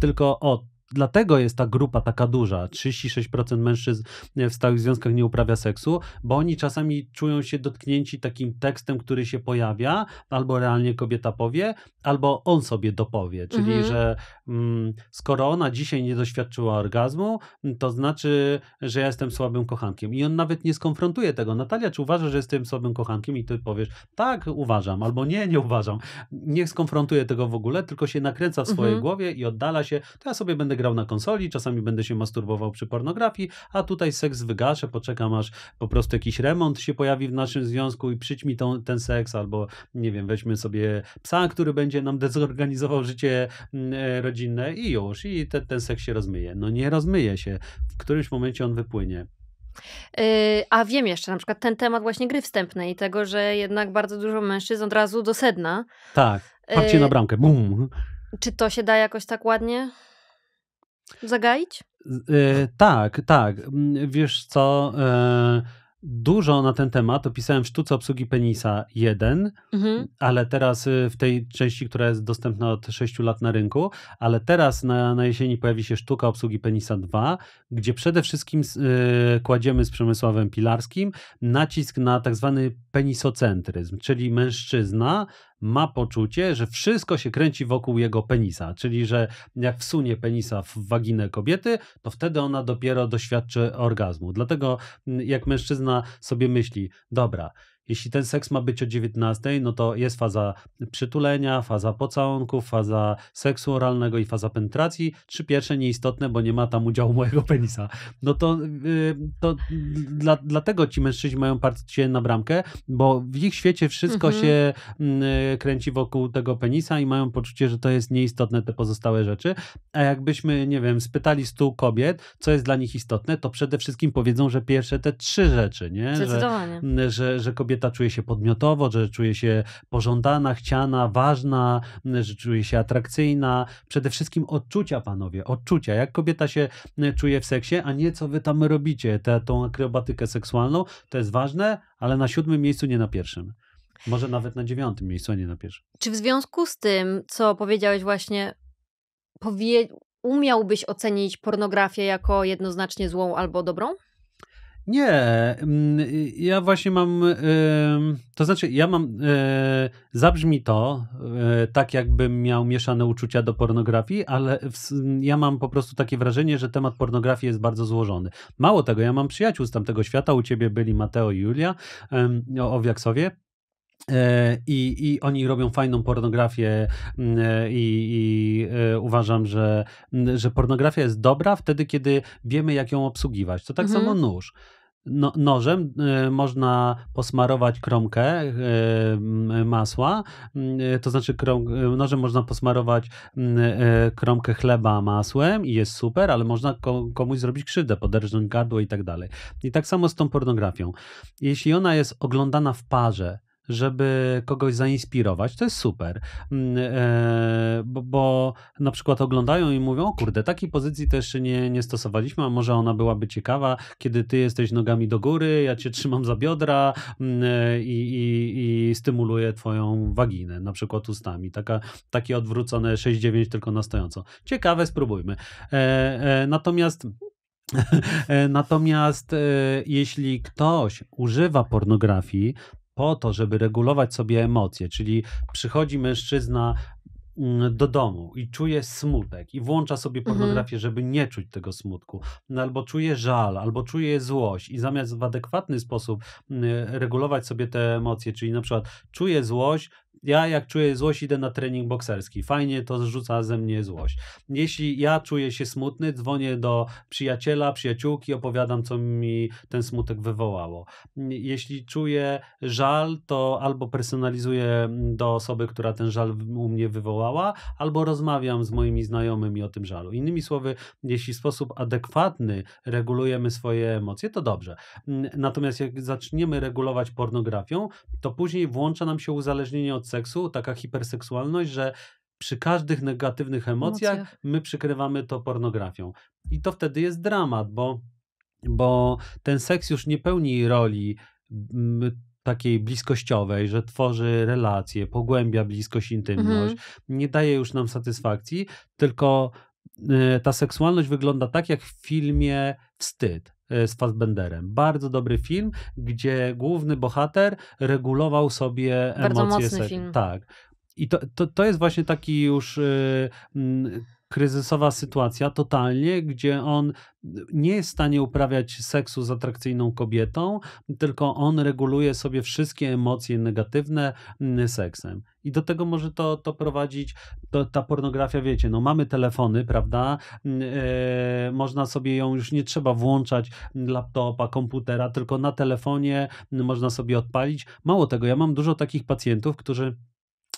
tylko o, dlatego jest ta grupa taka duża. 36% mężczyzn w stałych związkach nie uprawia seksu, bo oni czasami czują się dotknięci takim tekstem, który się pojawia, albo realnie kobieta powie, albo on sobie dopowie. Czyli, mhm. że mm, skoro ona dzisiaj nie doświadczyła orgazmu, to znaczy, że ja jestem słabym kochankiem. I on nawet nie skonfrontuje tego. Natalia, czy uważasz, że jestem słabym kochankiem? I ty powiesz, tak, uważam, albo nie, nie uważam. Nie skonfrontuje tego w ogóle, tylko się nakręca w swojej mhm. głowie i oddala się. To ja sobie będę grał na konsoli, czasami będę się masturbował przy pornografii, a tutaj seks wygaszę, poczekam aż po prostu jakiś remont się pojawi w naszym związku i przyjdź mi tą, ten seks, albo nie wiem, weźmy sobie psa, który będzie nam dezorganizował życie mm, e, rodzinne i już, i te, ten seks się rozmyje. No nie rozmyje się, w którymś momencie on wypłynie. Yy, a wiem jeszcze, na przykład ten temat właśnie gry wstępnej i tego, że jednak bardzo dużo mężczyzn od razu do sedna. Tak, parcie yy, na bramkę, bum. Czy to się da jakoś tak ładnie Zagaić? E, tak, tak. Wiesz co? E, dużo na ten temat opisałem w sztuce obsługi penisa 1, mhm. ale teraz y, w tej części, która jest dostępna od 6 lat na rynku, ale teraz na, na jesieni pojawi się sztuka obsługi penisa 2, gdzie przede wszystkim y, kładziemy z Przemysławem Pilarskim nacisk na tak zwany penisocentryzm, czyli mężczyzna ma poczucie, że wszystko się kręci wokół jego penisa, czyli że jak wsunie penisa w waginę kobiety, to wtedy ona dopiero doświadczy orgazmu. Dlatego mm, jak mężczyzna sobie myśli, dobra, jeśli ten seks ma być o 19, no to jest faza przytulenia, faza pocałunków, faza seksu oralnego i faza penetracji. Trzy pierwsze nieistotne, bo nie ma tam udziału mojego penisa. No to, yy, to dla, dlatego ci mężczyźni mają parcie na bramkę, bo w ich świecie wszystko mhm. się yy, kręci wokół tego penisa i mają poczucie, że to jest nieistotne te pozostałe rzeczy. A jakbyśmy, nie wiem, spytali stu kobiet, co jest dla nich istotne, to przede wszystkim powiedzą, że pierwsze te trzy rzeczy, nie? Zdecydowanie. Że, że, że kobieta kobieta czuje się podmiotowo, że czuje się pożądana, chciana, ważna, że czuje się atrakcyjna. Przede wszystkim odczucia, panowie, odczucia. Jak kobieta się czuje w seksie, a nie co wy tam robicie, tę, tą akrobatykę seksualną, to jest ważne, ale na siódmym miejscu, nie na pierwszym. Może nawet na dziewiątym miejscu, a nie na pierwszym. Czy w związku z tym, co powiedziałeś właśnie, powie... umiałbyś ocenić pornografię jako jednoznacznie złą albo dobrą? Nie, mm, ja właśnie mam, to znaczy ja mam, e, zabrzmi to e, tak jakbym miał mieszane uczucia do pornografii, ale ja mam po prostu takie wrażenie, że temat pornografii jest bardzo złożony. Mało tego, ja mam przyjaciół z tamtego świata, u ciebie byli Mateo i Julia Owiaksowie, e, i, I oni robią fajną pornografię mm, i, i, uważam, że, że pornografia jest dobra wtedy, kiedy wiemy, jak ją obsługiwać. To tak mhm. samo nóż no, nożem można posmarować kromkę masła, y, to znaczy krom, nożem można posmarować kromkę chleba masłem i jest super, ale można komuś zrobić krzywdę, poderżnąć gardło i tak dalej. I tak samo z tą pornografią. Jeśli ona jest oglądana w parze, żeby kogoś zainspirować, to jest super. Mm, e, bo, bo, na przykład oglądają i mówią, o kurde, takiej pozycji to jeszcze nie, nie stosowaliśmy, a może ona byłaby ciekawa, kiedy ty jesteś nogami do góry, ja cię trzymam za biodra mm, e, i, i, i stymuluję twoją waginę, na przykład ustami. Taka, takie odwrócone 6-9 tylko na stojąco. Ciekawe, spróbujmy. E, natomiast Natomiast jeśli ktoś używa pornografii, po to, żeby regulować sobie emocje, czyli przychodzi mężczyzna mm, do domu i czuje smutek i włącza sobie mhm. pornografię, mhm. żeby nie czuć tego smutku, no, albo czuje żal, albo czuje złość i zamiast w adekwatny sposób mm, regulować sobie te emocje, czyli na przykład czuje złość, ja jak czuję złość, idę na trening bokserski. Fajnie to zrzuca ze mnie złość. Jeśli ja czuję się smutny, dzwonię do przyjaciela, przyjaciółki, opowiadam, co mi ten smutek wywołało. Jeśli czuję żal, to albo personalizuję do osoby, która ten żal u mnie wywołała, albo rozmawiam z moimi znajomymi o tym żalu. Innymi słowy, jeśli w sposób adekwatny regulujemy swoje emocje, to dobrze. Natomiast jak zaczniemy regulować pornografią, to później włącza nam się uzależnienie od seksu, taka hiperseksualność, że przy każdych negatywnych emocjach, emocjach my przykrywamy to pornografią. I to wtedy jest dramat, bo, bo ten seks już nie pełni roli takiej bliskościowej, że tworzy relacje, pogłębia bliskość, intymność, mhm. nie daje już nam satysfakcji, tylko y, ta seksualność wygląda tak jak w filmie Wstyd. E, z Fassbenderem. Bardzo dobry film, gdzie główny bohater regulował sobie Bardzo emocje. Mocny film. Tak. I to, to, to jest właśnie taki już y, kryzysowa sytuacja totalnie, gdzie on nie jest w stanie uprawiać seksu z atrakcyjną kobietą, tylko on reguluje sobie wszystkie emocje negatywne mm, seksem. I do tego może to, to prowadzić to, ta pornografia, wiecie, no mamy telefony, prawda? E, można sobie ją już nie trzeba włączać laptopa, komputera, tylko na telefonie można sobie odpalić. Mało tego, ja mam dużo takich pacjentów, którzy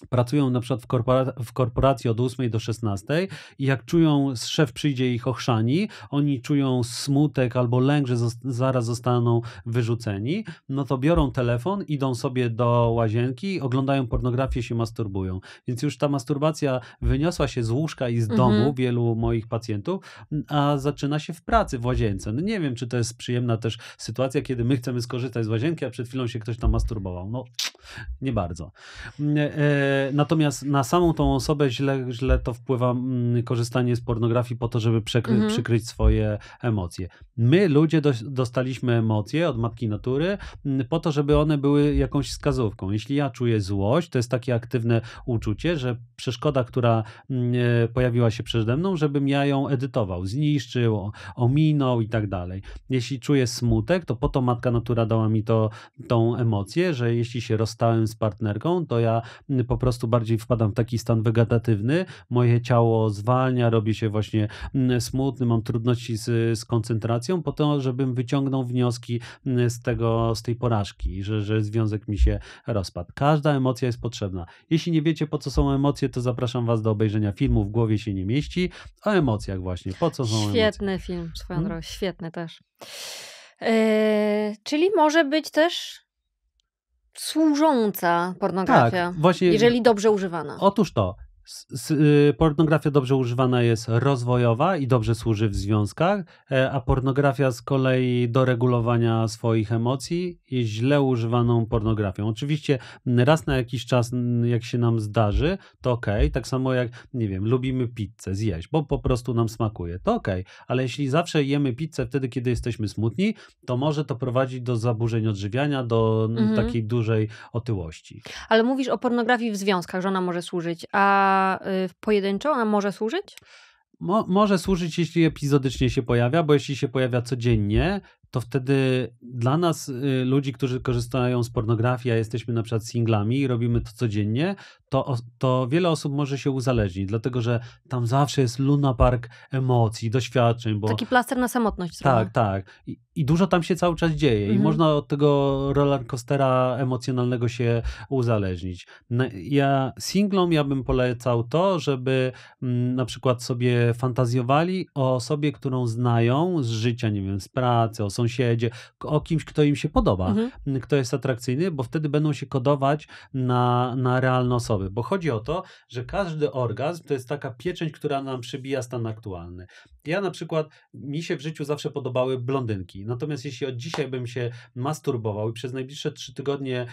pracują na przykład w, korpora w korporacji od 8 do 16 i jak czują, szef przyjdzie ich ochrzani, oni czują smutek albo lęk, że zaraz zostaną wyrzuceni, no to biorą telefon, idą sobie do łazienki, oglądają pornografię, się masturbują. Więc już ta masturbacja wyniosła się z łóżka i z mhm. domu wielu moich pacjentów, a zaczyna się w pracy, w łazience. No nie wiem, czy to jest przyjemna też sytuacja, kiedy my chcemy skorzystać z łazienki, a przed chwilą się ktoś tam masturbował. No, nie bardzo. E natomiast na samą tą osobę źle, źle to wpływa mm, korzystanie z pornografii po to, żeby przekry, mhm. przykryć swoje emocje. My, ludzie, do, dostaliśmy emocje od matki natury mm, po to, żeby one były jakąś wskazówką. Jeśli ja czuję złość, to jest takie aktywne uczucie, że przeszkoda, która mm, e, pojawiła się przede mną, żebym ja ją edytował, zniszczył, ominął i tak dalej. Jeśli czuję smutek, to po to matka natura dała mi to, tą emocję, że jeśli się rozstałem z partnerką, to ja po prostu bardziej wpadam w taki stan wegetatywny, moje ciało zwalnia, robi się właśnie mm, smutny, mam trudności z, z koncentracją, po to, żebym wyciągnął wnioski mm, z tego, z tej porażki, że, że związek mi się rozpadł. Każda emocja jest potrzebna. Jeśli nie wiecie, po co są emocje, to zapraszam was do obejrzenia filmu W głowie się nie mieści, o emocjach właśnie. Po co są Świetny emocje? Świetny film, swoją hmm? drogą, świetny też. Yy, czyli może być też służąca pornografia, tak, właśnie, jeżeli dobrze używana. Otóż to. Y, pornografia dobrze używana jest rozwojowa i dobrze służy w związkach, e, a pornografia z kolei do regulowania swoich emocji jest źle używaną pornografią. Oczywiście raz na jakiś czas, jak się nam zdarzy, to ok, tak samo jak, nie wiem, lubimy pizzę zjeść, bo po prostu nam smakuje, to ok, ale jeśli zawsze jemy pizzę wtedy, kiedy jesteśmy smutni, to może to prowadzić do zaburzeń odżywiania, do mhm. takiej dużej otyłości. Ale mówisz o pornografii w związkach, że ona może służyć, a Y, pojedynczo ona może służyć? Mo może służyć, jeśli epizodycznie się pojawia, bo jeśli się pojawia codziennie, to wtedy dla nas, y, ludzi, którzy korzystają z pornografii, a jesteśmy na przykład singlami i robimy to codziennie, to, to wiele osób może się uzależnić, dlatego że tam zawsze jest luna park emocji, doświadczeń. Bo... Taki plaster na samotność. Tak, tak. I, I, dużo tam się cały czas dzieje mhm. i można od tego rollercoastera emocjonalnego się uzależnić. Ja singlom ja bym polecał to, żeby mm, na przykład sobie fantazjowali o osobie, którą znają z życia, nie wiem, z pracy, o sąsiedzie, o kimś, kto im się podoba, mhm. kto jest atrakcyjny, bo wtedy będą się kodować na, na realne osoby. Bo chodzi o to, że każdy orgazm to jest taka pieczęć, która nam przybija stan aktualny. Ja na przykład, mi się w życiu zawsze podobały blondynki. Natomiast jeśli od dzisiaj bym się masturbował i przez najbliższe trzy tygodnie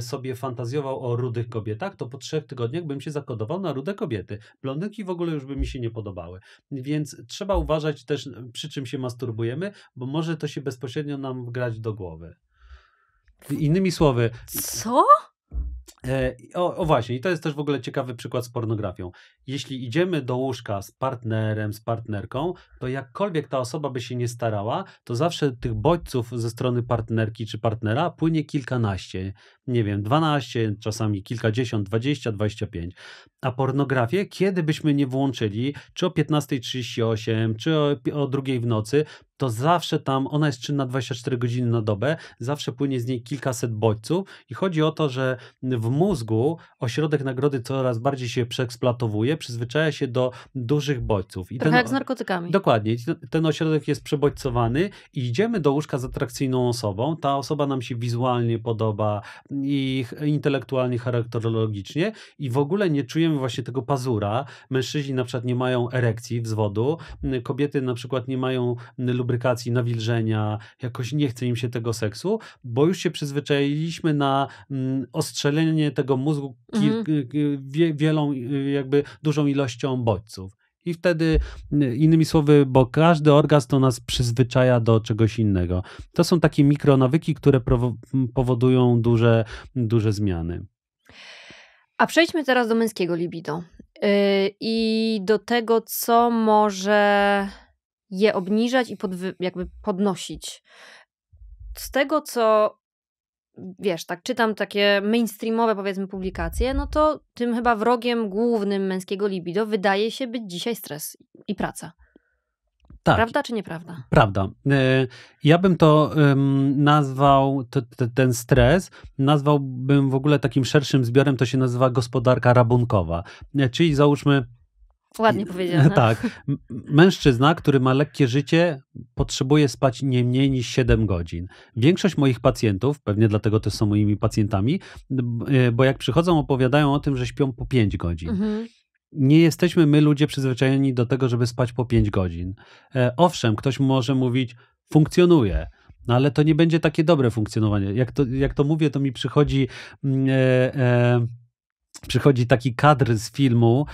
sobie fantazjował o rudych kobietach, to po trzech tygodniach bym się zakodował na rude kobiety. Blondynki w ogóle już by mi się nie podobały. Więc trzeba uważać też, przy czym się masturbujemy, bo może to się bezpośrednio nam wgrać do głowy. Innymi słowy. Co? E, o, o, właśnie, i to jest też w ogóle ciekawy przykład z pornografią. Jeśli idziemy do łóżka z partnerem, z partnerką, to jakkolwiek ta osoba by się nie starała, to zawsze tych bodźców ze strony partnerki czy partnera płynie kilkanaście, nie wiem, dwanaście, czasami kilkadziesiąt, dwadzieścia, dwadzieścia pięć. A pornografię, kiedy byśmy nie włączyli, czy o 15.38, czy o, o drugiej w nocy, to zawsze tam, ona jest czynna 24 godziny na dobę, zawsze płynie z niej kilkaset bodźców i chodzi o to, że w mózgu ośrodek nagrody coraz bardziej się przeeksploatowuje, przyzwyczaja się do dużych bodźców. I Trochę ten, jak z narkotykami. Dokładnie. Ten ośrodek jest przebodźcowany i idziemy do łóżka z atrakcyjną osobą, ta osoba nam się wizualnie podoba i intelektualnie, charakterologicznie i w ogóle nie czujemy właśnie tego pazura. Mężczyźni na przykład nie mają erekcji, wzwodu, kobiety na przykład nie mają lub lubrykacji, nawilżenia, jakoś nie chce im się tego seksu, bo już się przyzwyczailiśmy na mm, ostrzelenie tego mózgu mhm. wie, wielą, y, jakby dużą ilością bodźców. I wtedy, y, innymi słowy, bo każdy orgazm to nas przyzwyczaja do czegoś innego. To są takie mikronawyki, które powodują duże, duże zmiany. A przejdźmy teraz do męskiego libido. Yy, I do tego, co może je obniżać i podwy, jakby podnosić. Z tego, co wiesz, tak czytam takie mainstreamowe powiedzmy publikacje, no to tym chyba wrogiem głównym męskiego libido wydaje się być dzisiaj stres i praca. Tak. Prawda czy nieprawda? Prawda. E, ja bym to nazwał, ten stres, nazwałbym w ogóle takim szerszym zbiorem, to się nazywa gospodarka rabunkowa. E, czyli załóżmy, Ładnie powiedziane. Tak. Mężczyzna, który ma lekkie życie, potrzebuje spać nie mniej niż 7 godzin. Większość moich pacjentów, pewnie dlatego też są moimi pacjentami, e, bo jak przychodzą, opowiadają o tym, że śpią po 5 godzin. Mhm nie jesteśmy my ludzie przyzwyczajeni do tego, żeby spać po 5 godzin. E, owszem, ktoś może mówić, funkcjonuje. No ale to nie będzie takie dobre funkcjonowanie. Jak to, jak to mówię, to mi przychodzi mm, e, e, przychodzi taki kadr z filmu.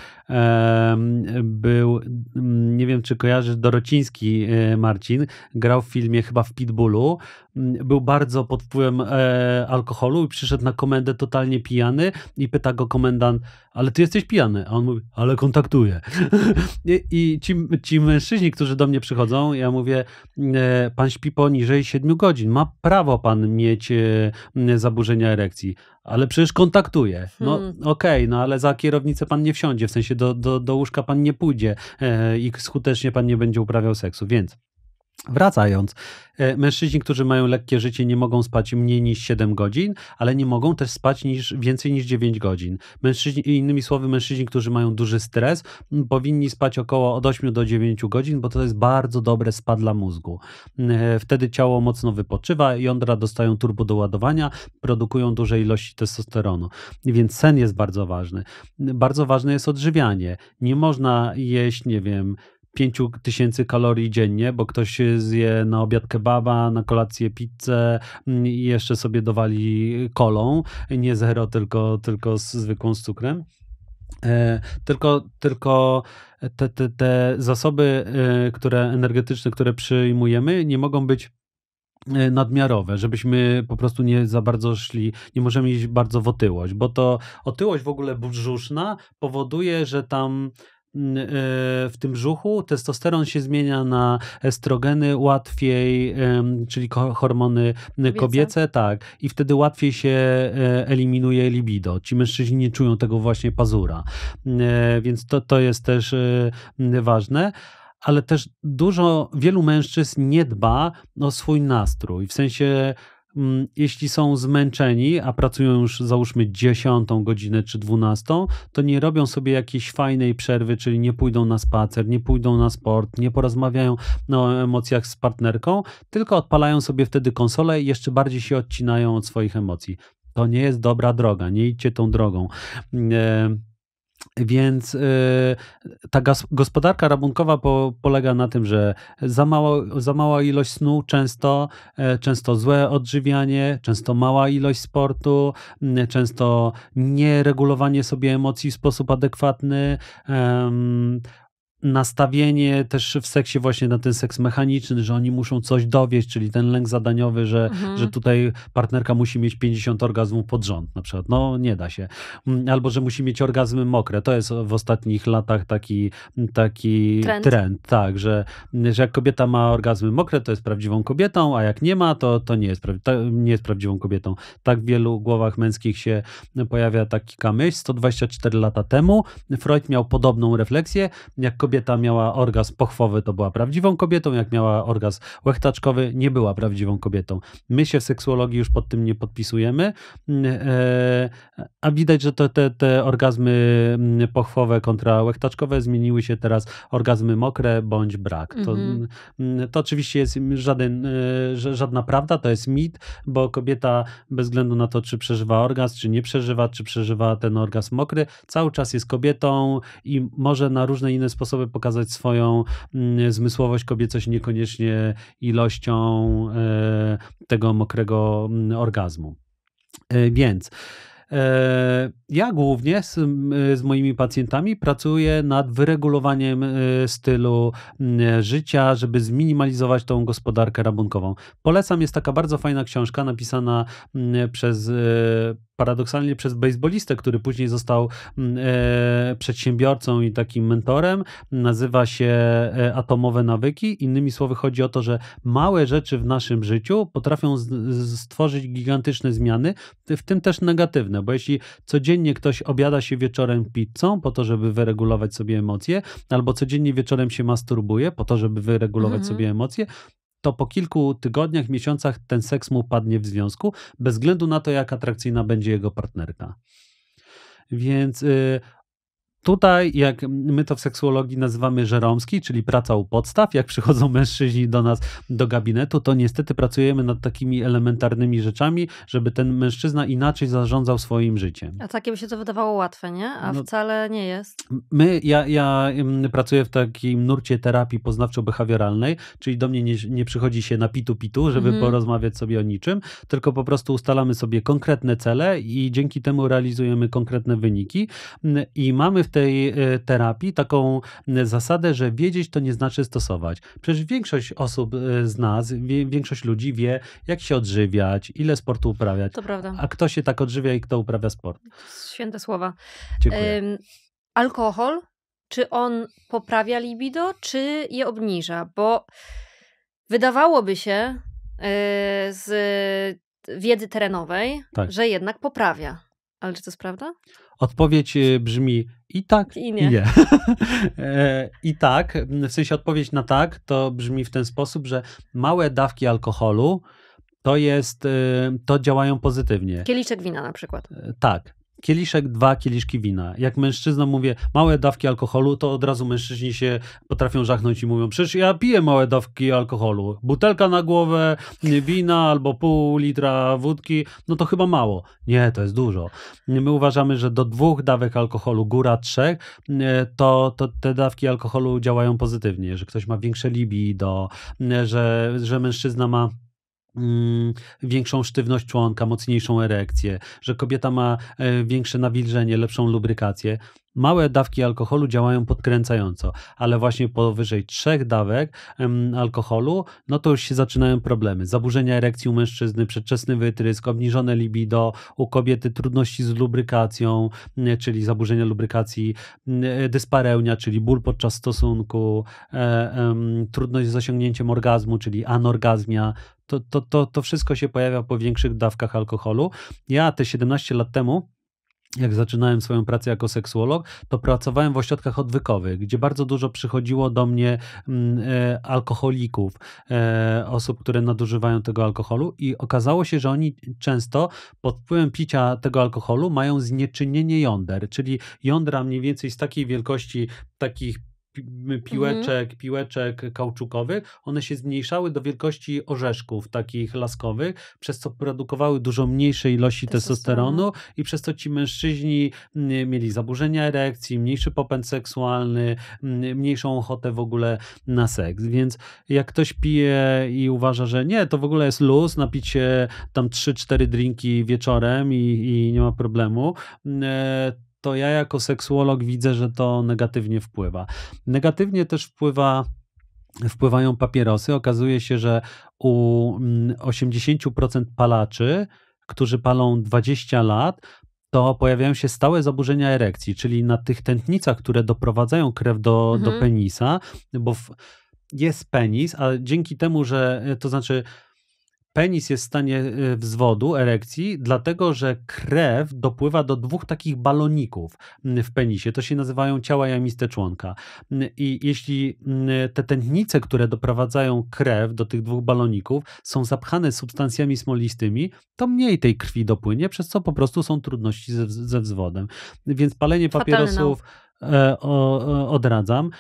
Był, mm, nie wiem czy kojarzysz, Dorociński e, Marcin, grał w filmie chyba w Pitbullu. Mm, był bardzo pod wpływem e, alkoholu i przyszedł na komendę totalnie pijany i pyta go komendant, ale ty jesteś pijany? A on mówi, ale kontaktuje. I, i ci, ci mężczyźni, którzy do mnie przychodzą, ja mówię, e, pan śpi poniżej 7 godzin, ma prawo pan mieć zaburzenia erekcji ale przecież kontaktuje. No hmm. okej, okay, no ale za kierownicę pan nie wsiądzie, w sensie do, do, do łóżka pan nie pójdzie e, i skutecznie pan nie będzie uprawiał seksu, więc Wracając, e, mężczyźni, którzy mają lekkie życie, nie mogą spać mniej niż 7 godzin, ale nie mogą też spać niż, więcej niż 9 godzin. Mężczyźni, innymi słowy, mężczyźni, którzy mają duży stres, powinni spać około od 8 do 9 godzin, bo to jest bardzo dobre spa dla mózgu. E, wtedy ciało mocno wypoczywa, jądra dostają turbo do ładowania, produkują duże ilości testosteronu. Więc sen jest bardzo ważny. Bardzo ważne jest odżywianie. Nie można jeść, nie wiem, 5000 kalorii dziennie, bo ktoś zje na obiad kebaba, na kolację pizzę mm, i jeszcze sobie dowali kolą, nie zero, tylko, tylko z zwykłą z cukrem. E, tylko, tylko te, te, te zasoby, e, które energetyczne, które przyjmujemy, nie mogą być e, nadmiarowe, żebyśmy po prostu nie za bardzo szli, nie możemy iść bardzo w otyłość, bo to otyłość w ogóle brzuszna powoduje, że tam w tym brzuchu. Testosteron się zmienia na estrogeny łatwiej, czyli hormony kobiece, kobiece tak, i wtedy łatwiej się e, eliminuje libido. Ci mężczyźni nie czują tego właśnie pazura, więc to, to jest też ważne. Ale też dużo, wielu mężczyzn nie dba o swój nastrój. W sensie, jeśli są zmęczeni, a pracują już załóżmy 10 godzinę czy 12, to nie robią sobie jakiejś fajnej przerwy, czyli nie pójdą na spacer, nie pójdą na sport, nie porozmawiają o emocjach z partnerką, tylko odpalają sobie wtedy konsolę i jeszcze bardziej się odcinają od swoich emocji. To nie jest dobra droga, nie idźcie tą drogą. E, więc y, ta gospodarka rabunkowa po, polega na tym, że za, mało, za mała ilość snu, często, e, często złe odżywianie, często mała ilość sportu, często nieregulowanie sobie emocji w sposób adekwatny nastawienie też w seksie właśnie na ten seks mechaniczny, że oni muszą coś dowieść, czyli ten lęk zadaniowy, że, mhm. że tutaj partnerka musi mieć 50 orgazmów pod rząd na przykład. No nie da się. Mm, albo, że musi mieć orgazmy mokre. To jest w ostatnich latach taki, taki trend. trend tak, że, że jak kobieta ma orgazmy mokre, to jest prawdziwą kobietą, a jak nie ma, to, to nie, jest nie jest prawdziwą kobietą. Tak w wielu głowach męskich się pojawia taki myśl. 124 lata temu Freud miał podobną refleksję, jak kobieta miała orgazm pochwowy, to była prawdziwą kobietą, jak miała orgazm łechtaczkowy, nie była prawdziwą kobietą. My się w seksuologii już pod tym nie podpisujemy, e, a widać, że to, te, te orgazmy mm, pochwowe kontra łechtaczkowe zmieniły się teraz orgazmy mokre bądź brak. To, mhm. mm, to oczywiście jest żaden, e, żadna prawda, to jest mit, bo kobieta bez względu na to, czy przeżywa orgazm, czy nie przeżywa, czy przeżywa ten orgazm mokry, cały czas jest kobietą i może na różne inne sposoby sposoby pokazać swoją mm, zmysłowość, kobiecość, niekoniecznie ilością e, tego mokrego mm, orgazmu. E, więc e, ja głównie z, z, moimi pacjentami pracuję nad wyregulowaniem stylu mm, życia, żeby zminimalizować tą gospodarkę rabunkową. Polecam, jest taka bardzo fajna książka napisana przez paradoksalnie przez baseballistę, który później został mm, e, przedsiębiorcą i takim mentorem. Nazywa się e, Atomowe Nawyki. Innymi słowy, chodzi o to, że małe rzeczy w naszym życiu potrafią stworzyć gigantyczne zmiany, w tym też negatywne, bo jeśli codziennie ktoś obiada się wieczorem pizzą po to, żeby wyregulować sobie emocje, albo codziennie wieczorem się masturbuje po to, żeby wyregulować mhm. sobie emocje, to po kilku tygodniach, miesiącach ten seks mu padnie w związku, bez względu na to, jak atrakcyjna będzie jego partnerka. Więc y, Tutaj, jak my to w seksuologii nazywamy żeromski, czyli praca u podstaw, jak przychodzą mężczyźni do nas do gabinetu, to niestety pracujemy nad takimi elementarnymi rzeczami, żeby ten mężczyzna inaczej zarządzał swoim życiem. A takie by się to wydawało łatwe, nie? A no, wcale nie jest. My, ja, ja pracuję w takim nurcie terapii poznawczo-behawioralnej, czyli do mnie nie, nie przychodzi się na pitu-pitu, żeby mhm. porozmawiać sobie o niczym, tylko po prostu ustalamy sobie konkretne cele i dzięki temu realizujemy konkretne wyniki i mamy w tej y, terapii taką y, zasadę, że wiedzieć to nie znaczy stosować. Przecież większość osób y, z nas, większość ludzi wie, jak się odżywiać, ile sportu uprawiać. To prawda. A kto się tak odżywia i kto uprawia sport? Święte słowa. Dziękuję. Ym, alkohol, czy on poprawia libido, czy je obniża? Bo wydawałoby się yy, z wiedzy terenowej, tak. że jednak poprawia. Ale czy to jest prawda? Odpowiedź y, brzmi i tak, i nie. I, nie. E, I tak, w sensie odpowiedź na tak to brzmi w ten sposób, że małe dawki alkoholu to jest, y, to działają pozytywnie. Kieliczek wina na przykład. E, tak kieliszek, dwa kieliszki wina. Jak mężczyzna mówię małe dawki alkoholu, to od razu mężczyźni się potrafią żachnąć i mówią, przecież ja piję małe dawki alkoholu. Butelka na głowę wina albo pół litra wódki, no to chyba mało. Nie, to jest dużo. My uważamy, że do dwóch dawek alkoholu, góra trzech, to, to te dawki alkoholu działają pozytywnie, że ktoś ma większe libido, że, że mężczyzna ma większą sztywność członka, mocniejszą erekcję, że kobieta ma e, większe nawilżenie, lepszą lubrykację. Małe dawki alkoholu działają podkręcająco, ale właśnie powyżej trzech dawek em, alkoholu, no to już się zaczynają problemy. Zaburzenia erekcji u mężczyzny, przedczesny wytrysk, obniżone libido, u kobiety trudności z lubrykacją, czyli zaburzenia lubrykacji, m, dyspareunia, czyli ból podczas stosunku, e, em, trudność z osiągnięciem orgazmu, czyli anorgazmia, to, to, to, to wszystko się pojawia po większych dawkach alkoholu. Ja te 17 lat temu jak zaczynałem swoją pracę jako seksuolog, to pracowałem w ośrodkach odwykowych, gdzie bardzo dużo przychodziło do mnie mm, e, alkoholików, e, osób, które nadużywają tego alkoholu i okazało się, że oni często pod wpływem picia tego alkoholu mają znieczynienie jąder, czyli jądra mniej więcej z takiej wielkości takich piłeczek, Mhm. piłeczek kauczukowych, one się zmniejszały do wielkości orzeszków takich laskowych, przez co produkowały dużo mniejsze ilości Testosteronu. testosteronu i przez to ci mężczyźni mieli zaburzenia erekcji, mniejszy popęd seksualny, mniejszą ochotę w ogóle na seks. Więc jak ktoś pije i uważa, że nie, to w ogóle jest luz, napić się tam 3-4 drinki wieczorem i, i nie ma problemu, e, to ja jako seksuolog widzę, że to negatywnie wpływa. Negatywnie też wpływa wpływają papierosy. Okazuje się, że u mm, 80% palaczy, którzy palą 20 lat, to pojawiają się stałe zaburzenia erekcji, czyli na tych tętnicach, które doprowadzają krew do, do Mhm. penisa, bo w, jest penis, a dzięki temu, że to znaczy penis jest w stanie e, wzwodu, erekcji, dlatego że krew dopływa do dwóch takich baloników m, w penisie. To się nazywają ciała jamiste członka. M, I jeśli m, te tętnice, które doprowadzają krew do tych dwóch baloników, są zapchane substancjami smolistymi, to mniej tej krwi dopłynie, przez co po prostu są trudności ze, ze wzwodem. Więc palenie papierosów e, o, o, odradzam.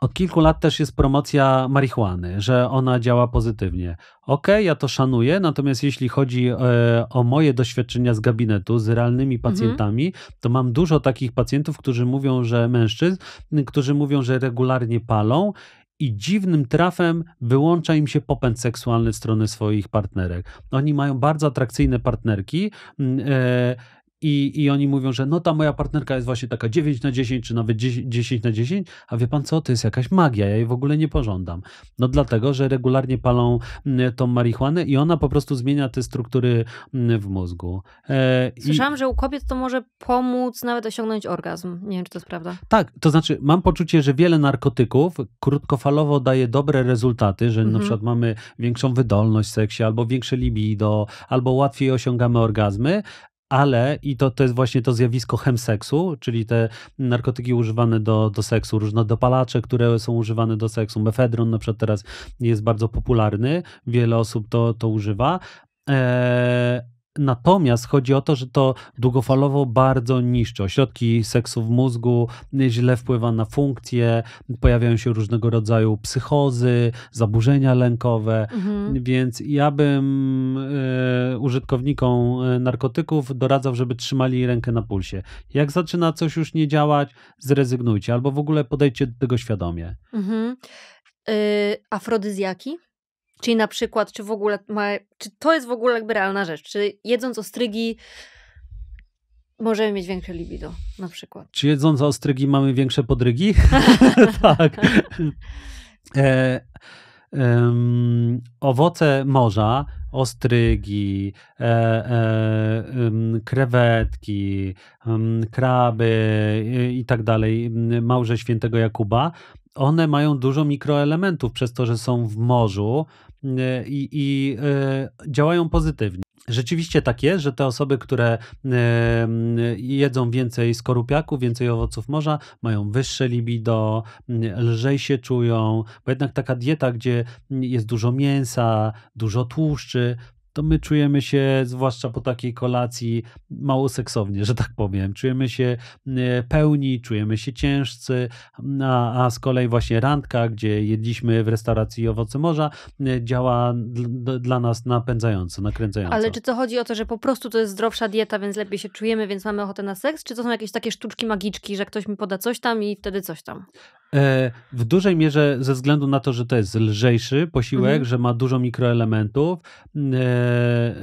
Od kilku lat też jest promocja marihuany, że ona działa pozytywnie. Okej, ja to szanuję, natomiast jeśli chodzi e, o moje doświadczenia z gabinetu, z realnymi pacjentami, to mam dużo takich pacjentów, którzy mówią, że mężczyzn, którzy mówią, że regularnie palą i dziwnym trafem wyłącza im się popęd seksualny w stronę swoich partnerek. Oni mają bardzo atrakcyjne partnerki. I, I oni mówią, że no ta moja partnerka jest właśnie taka 9 na 10, czy nawet 10, 10 na 10, a wie pan co, to jest jakaś magia, ja jej w ogóle nie pożądam. No dlatego, że regularnie palą tą marihuanę i ona po prostu zmienia te struktury w mózgu. E, i- Słyszałam, że u kobiet to może pomóc nawet osiągnąć orgazm. Nie wiem, czy to jest prawda. Tak, to znaczy mam poczucie, że wiele narkotyków krótkofalowo daje dobre rezultaty, że na Mhm. przykład mamy większą wydolność w seksie, albo większe libido, albo łatwiej osiągamy orgazmy, ale i to, to jest właśnie to zjawisko chemseksu, czyli te narkotyki używane do, do seksu, różne dopalacze, które są używane do seksu, mefedron na przykład teraz jest bardzo popularny, wiele osób to, to używa. Natomiast chodzi o to, że to długofalowo bardzo niszczy. Ośrodki seksu w mózgu źle wpływa na funkcje, pojawiają się różnego rodzaju psychozy, zaburzenia lękowe. Mhm. Więc ja bym e, użytkownikom e, narkotyków doradzał, żeby trzymali rękę na pulsie. Jak zaczyna coś już nie działać, zrezygnujcie albo w ogóle podejdźcie do tego świadomie. Mhm. Y, afrodyzjaki? Czyli na przykład, czy w ogóle ma, czy to jest w ogóle jakby realna rzecz? Czy jedząc ostrygi możemy mieć większe libido na przykład? Czy jedząc ostrygi mamy większe podrygi? tak. E, em, owoce morza, ostrygi, e, e, krewetki, kraby i, i tak dalej, małże świętego Jakuba, one mają dużo mikroelementów przez to, że są w morzu e, i, i e, działają pozytywnie. Rzeczywiście tak jest, że te osoby, które em, jedzą więcej skorupiaków, więcej owoców morza, mają wyższe libido, lżej się czują, bo jednak taka dieta, gdzie jest dużo mięsa, dużo tłuszczy, to my czujemy się, zwłaszcza po takiej kolacji, mało seksownie, że tak powiem. Czujemy się e, pełni, czujemy się ciężcy, a, a z kolei właśnie randka, gdzie jedliśmy w restauracji owoce morza, e, działa dl- dla nas napędzająco, nakręcająco. Ale czy to chodzi o to, że po prostu to jest zdrowsza dieta, więc lepiej się czujemy, więc mamy ochotę na seks? Czy to są jakieś takie sztuczki magiczki, że ktoś mi poda coś tam i wtedy coś tam? E, w dużej mierze ze względu na to, że to jest lżejszy posiłek, mhm. że ma dużo mikroelementów,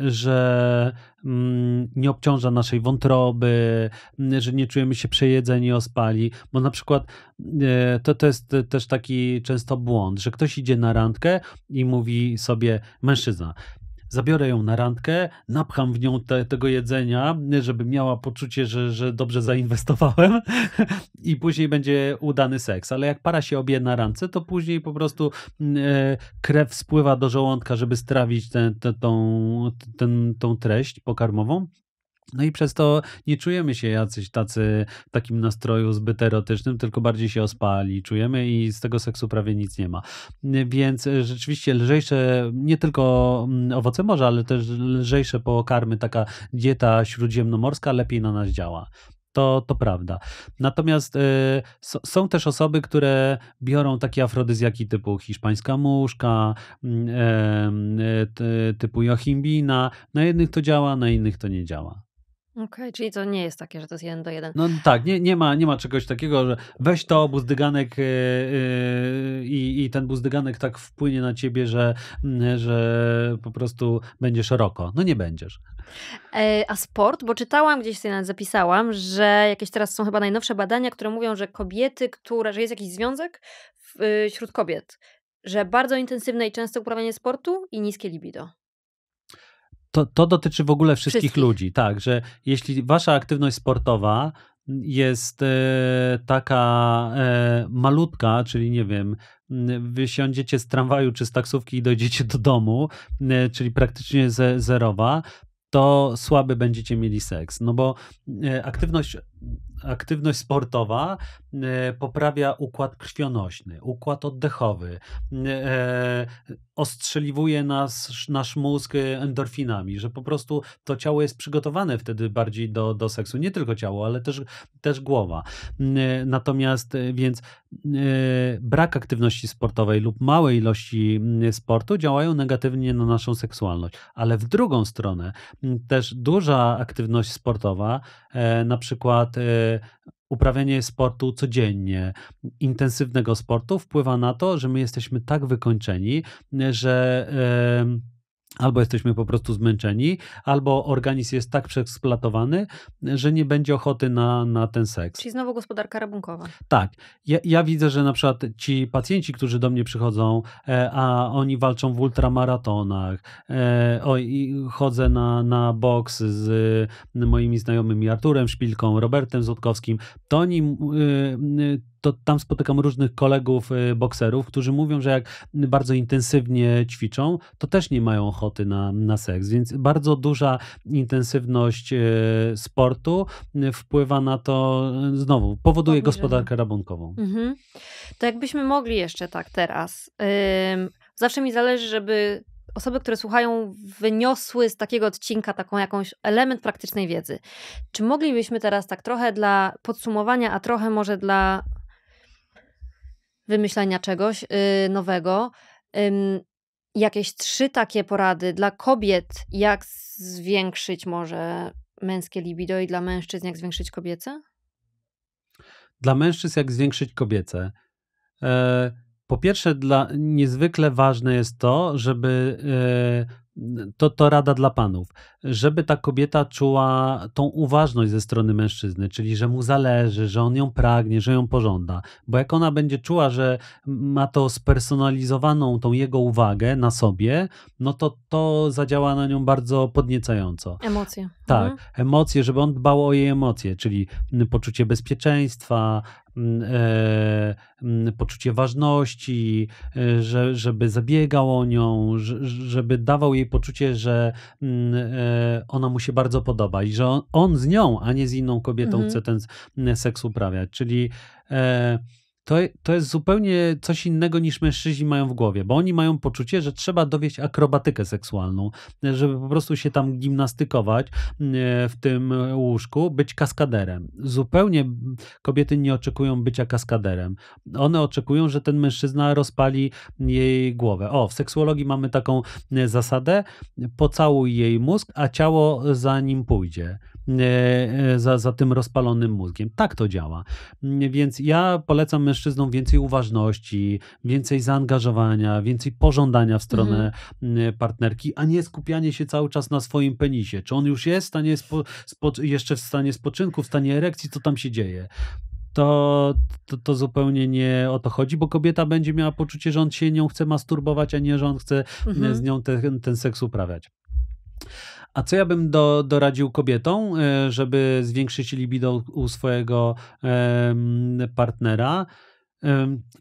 że mm, nie obciąża naszej wątroby, że nie czujemy się przejedzeni, ospali, bo na przykład e, to, to jest też taki często błąd, że ktoś idzie na randkę i mówi sobie, mężczyzna, zabiorę ją na randkę, napcham w nią te, tego jedzenia, żeby miała poczucie, że, że dobrze zainwestowałem i później będzie udany seks. Ale jak para się obie na randce, to później po prostu e, krew spływa do żołądka, żeby strawić tę tą, ten, tą treść pokarmową no i przez to nie czujemy się jacyś tacy w takim nastroju zbyt erotycznym, tylko bardziej się ospali czujemy i z tego seksu prawie nic nie ma. Więc rzeczywiście lżejsze, nie tylko mm, owoce morza, ale też lżejsze pokarmy, taka dieta śródziemnomorska lepiej na nas działa. To, to prawda. Natomiast y, są też osoby, które biorą takie afrodyzjaki typu hiszpańska muszka, y, typu jochimbina. Na jednych to działa, na innych to nie działa. Okej, okay, czyli to nie jest takie, że to jest jeden do jeden. No tak, nie, nie, ma, nie ma czegoś takiego, że weź to buzdyganek yy, yy, i ten buzdyganek tak wpłynie na ciebie, że, yy, że po prostu będziesz roko. No nie będziesz. E, a sport, bo czytałam, gdzieś sobie nawet zapisałam, że jakieś teraz są chyba najnowsze badania, które mówią, że kobiety, które, że jest jakiś związek wśród kobiet, że bardzo intensywne i częste uprawianie sportu i niskie libido. To, to dotyczy w ogóle wszystkich, wszystkich, ludzi, tak, że jeśli wasza aktywność sportowa jest e, taka e, malutka, czyli nie wiem, wysiądziecie z tramwaju czy z taksówki i dojdziecie do domu, e, czyli praktycznie ze, zerowa, to słaby będziecie mieli seks. No bo aktywność, aktywność sportowa e, poprawia układ krwionośny, układ oddechowy, e, ostrzeliwuje nas, nasz mózg endorfinami, że po prostu to ciało jest przygotowane wtedy bardziej do, do seksu. Nie tylko ciało, ale też, też głowa. Natomiast więc brak aktywności sportowej lub małe ilości sportu działają negatywnie na naszą seksualność. Ale w drugą stronę też duża aktywność sportowa, e, na przykład e, uprawianie sportu codziennie, intensywnego sportu wpływa na to, że my jesteśmy tak wykończeni, że Albo jesteśmy po prostu zmęczeni, albo organizm jest tak przeeksploatowany, że nie będzie ochoty na, na ten seks. Czyli znowu gospodarka rabunkowa. Tak. Ja, ja widzę, że na przykład ci pacjenci, którzy do mnie przychodzą, e, a oni walczą w ultramaratonach, e, oj, chodzę na, na boks z moimi znajomymi Arturem Szpilką, Robertem Zotkowskim, to oni y, to tam spotykam różnych kolegów y, bokserów, którzy mówią, że jak bardzo intensywnie ćwiczą, to też nie mają ochoty na, na seks. Więc bardzo duża intensywność y, sportu y, wpływa na to, znowu, powoduje gospodarkę rabunkową. Mhm. To jakbyśmy mogli jeszcze tak teraz. Zawsze mi zależy, żeby osoby, które słuchają, wyniosły z takiego odcinka taką jakąś element praktycznej wiedzy. Czy moglibyśmy teraz tak trochę dla podsumowania, a trochę może dla wymyślenia czegoś yy, nowego. Jakieś trzy takie porady dla kobiet, jak zwiększyć może męskie libido i dla mężczyzn, jak zwiększyć kobiece? Dla mężczyzn, jak zwiększyć kobiece. E, po pierwsze, dla, niezwykle ważne jest to, żeby e, to, to rada dla panów, żeby ta kobieta czuła tą uważność ze strony mężczyzny, czyli że mu zależy, że on ją pragnie, że ją pożąda. Bo jak ona będzie czuła, że ma to spersonalizowaną, tą jego uwagę na sobie, no to to zadziała na nią bardzo podniecająco. Emocje. Tak, mhm. emocje, żeby on dbał o jej emocje, czyli poczucie bezpieczeństwa, E, poczucie ważności, e, że, żeby zabiegał o nią, żeby dawał jej poczucie, że e, ona mu się bardzo podoba i że on, on z nią, a nie z inną kobietą mhm. chce ten seks uprawiać. Czyli to, to jest zupełnie coś innego niż mężczyźni mają w głowie, bo oni mają poczucie, że trzeba dowieść akrobatykę seksualną, żeby po prostu się tam gimnastykować w tym łóżku, być kaskaderem. Zupełnie kobiety nie oczekują bycia kaskaderem. One oczekują, że ten mężczyzna rozpali jej głowę. O, w seksuologii mamy taką zasadę: pocałuj jej mózg, a ciało za nim pójdzie. E, za, za tym rozpalonym mózgiem. Tak to działa. Więc ja polecam mężczyznom więcej uważności, więcej zaangażowania, więcej pożądania w stronę mhm. partnerki, a nie skupianie się cały czas na swoim penisie. Czy on już jest w stanie spo, spo, jeszcze w stanie spoczynku, w stanie erekcji, co tam się dzieje? to, to, to, zupełnie nie o to chodzi, bo kobieta będzie miała poczucie, że on się nią chce masturbować, a nie, że on chce mhm. z nią ten, ten seks uprawiać. A co ja bym do, doradził kobietom, e, żeby zwiększyć libido u swojego partnera?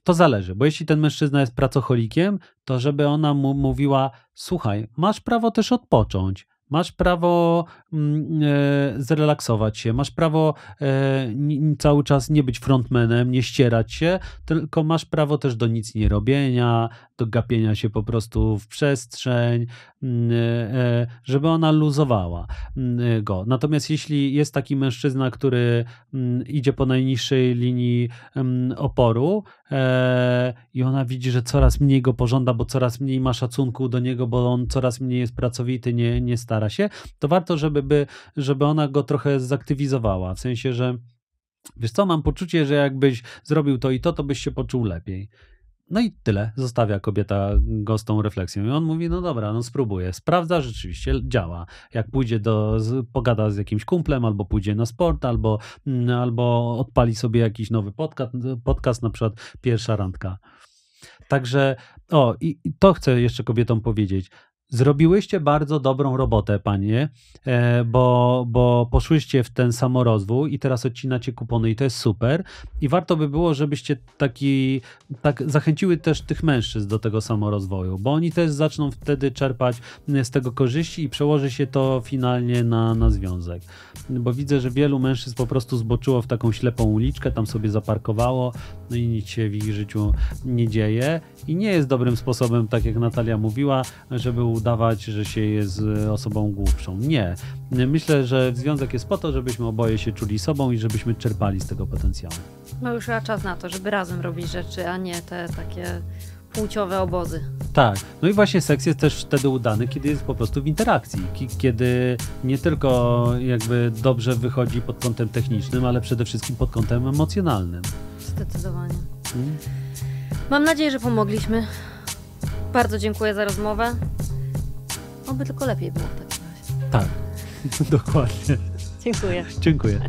To zależy, bo jeśli ten mężczyzna jest pracocholikiem, to żeby ona mu mówiła: Słuchaj, masz prawo też odpocząć. Masz prawo mm, e, zrelaksować się, masz prawo e, cały czas nie być frontmanem, nie ścierać się, tylko masz prawo też do nic nie robienia, do gapienia się po prostu w przestrzeń, mm, e, żeby ona luzowała mm, go. Natomiast jeśli jest taki mężczyzna, który idzie po najniższej linii oporu i ona widzi, że coraz mniej go pożąda, bo coraz mniej ma szacunku do niego, bo on coraz mniej jest pracowity, nie, nie stara się, to warto, żeby, by, żeby ona go trochę zaktywizowała. W sensie, że wiesz co, mam poczucie, że jakbyś zrobił to i to, to byś się poczuł lepiej. No i tyle. Zostawia kobieta go z tą refleksją. I on mówi, no dobra, no spróbuję. Sprawdza, rzeczywiście działa. Jak pójdzie do, pogada z jakimś kumplem, albo pójdzie na sport, albo, mm, albo odpali sobie jakiś nowy podcast, podcast na przykład pierwsza randka. Także, o, i to chcę jeszcze kobietom powiedzieć. Zrobiłyście bardzo dobrą robotę, panie, e, bo, bo poszłyście w ten samorozwój i teraz odcinacie kupony i to jest super. I warto by było, żebyście taki, tak zachęciły też tych mężczyzn do tego samorozwoju, bo oni też zaczną wtedy czerpać z tego korzyści i przełoży się to finalnie na, na związek. Bo widzę, że wielu mężczyzn po prostu zboczyło w taką ślepą uliczkę, tam sobie zaparkowało, no i nic się w ich życiu nie dzieje. I nie jest dobrym sposobem, tak jak Natalia mówiła, żeby udawać, że się jest osobą głupszą. Nie. Myślę, że związek jest po to, żebyśmy oboje się czuli sobą i żebyśmy czerpali z tego potencjału. No już chyba czas na to, żeby razem robić rzeczy, a nie te takie płciowe obozy. Tak. No i właśnie seks jest też wtedy udany, kiedy jest po prostu w interakcji. Kiedy nie tylko jakby dobrze wychodzi pod kątem technicznym, ale przede wszystkim pod kątem emocjonalnym. Zdecydowanie. Hmm? Mam nadzieję, że pomogliśmy. Bardzo dziękuję za rozmowę. Oby tylko lepiej było w takim razie. Tak, dokładnie. Dziękuję. Dziękuję.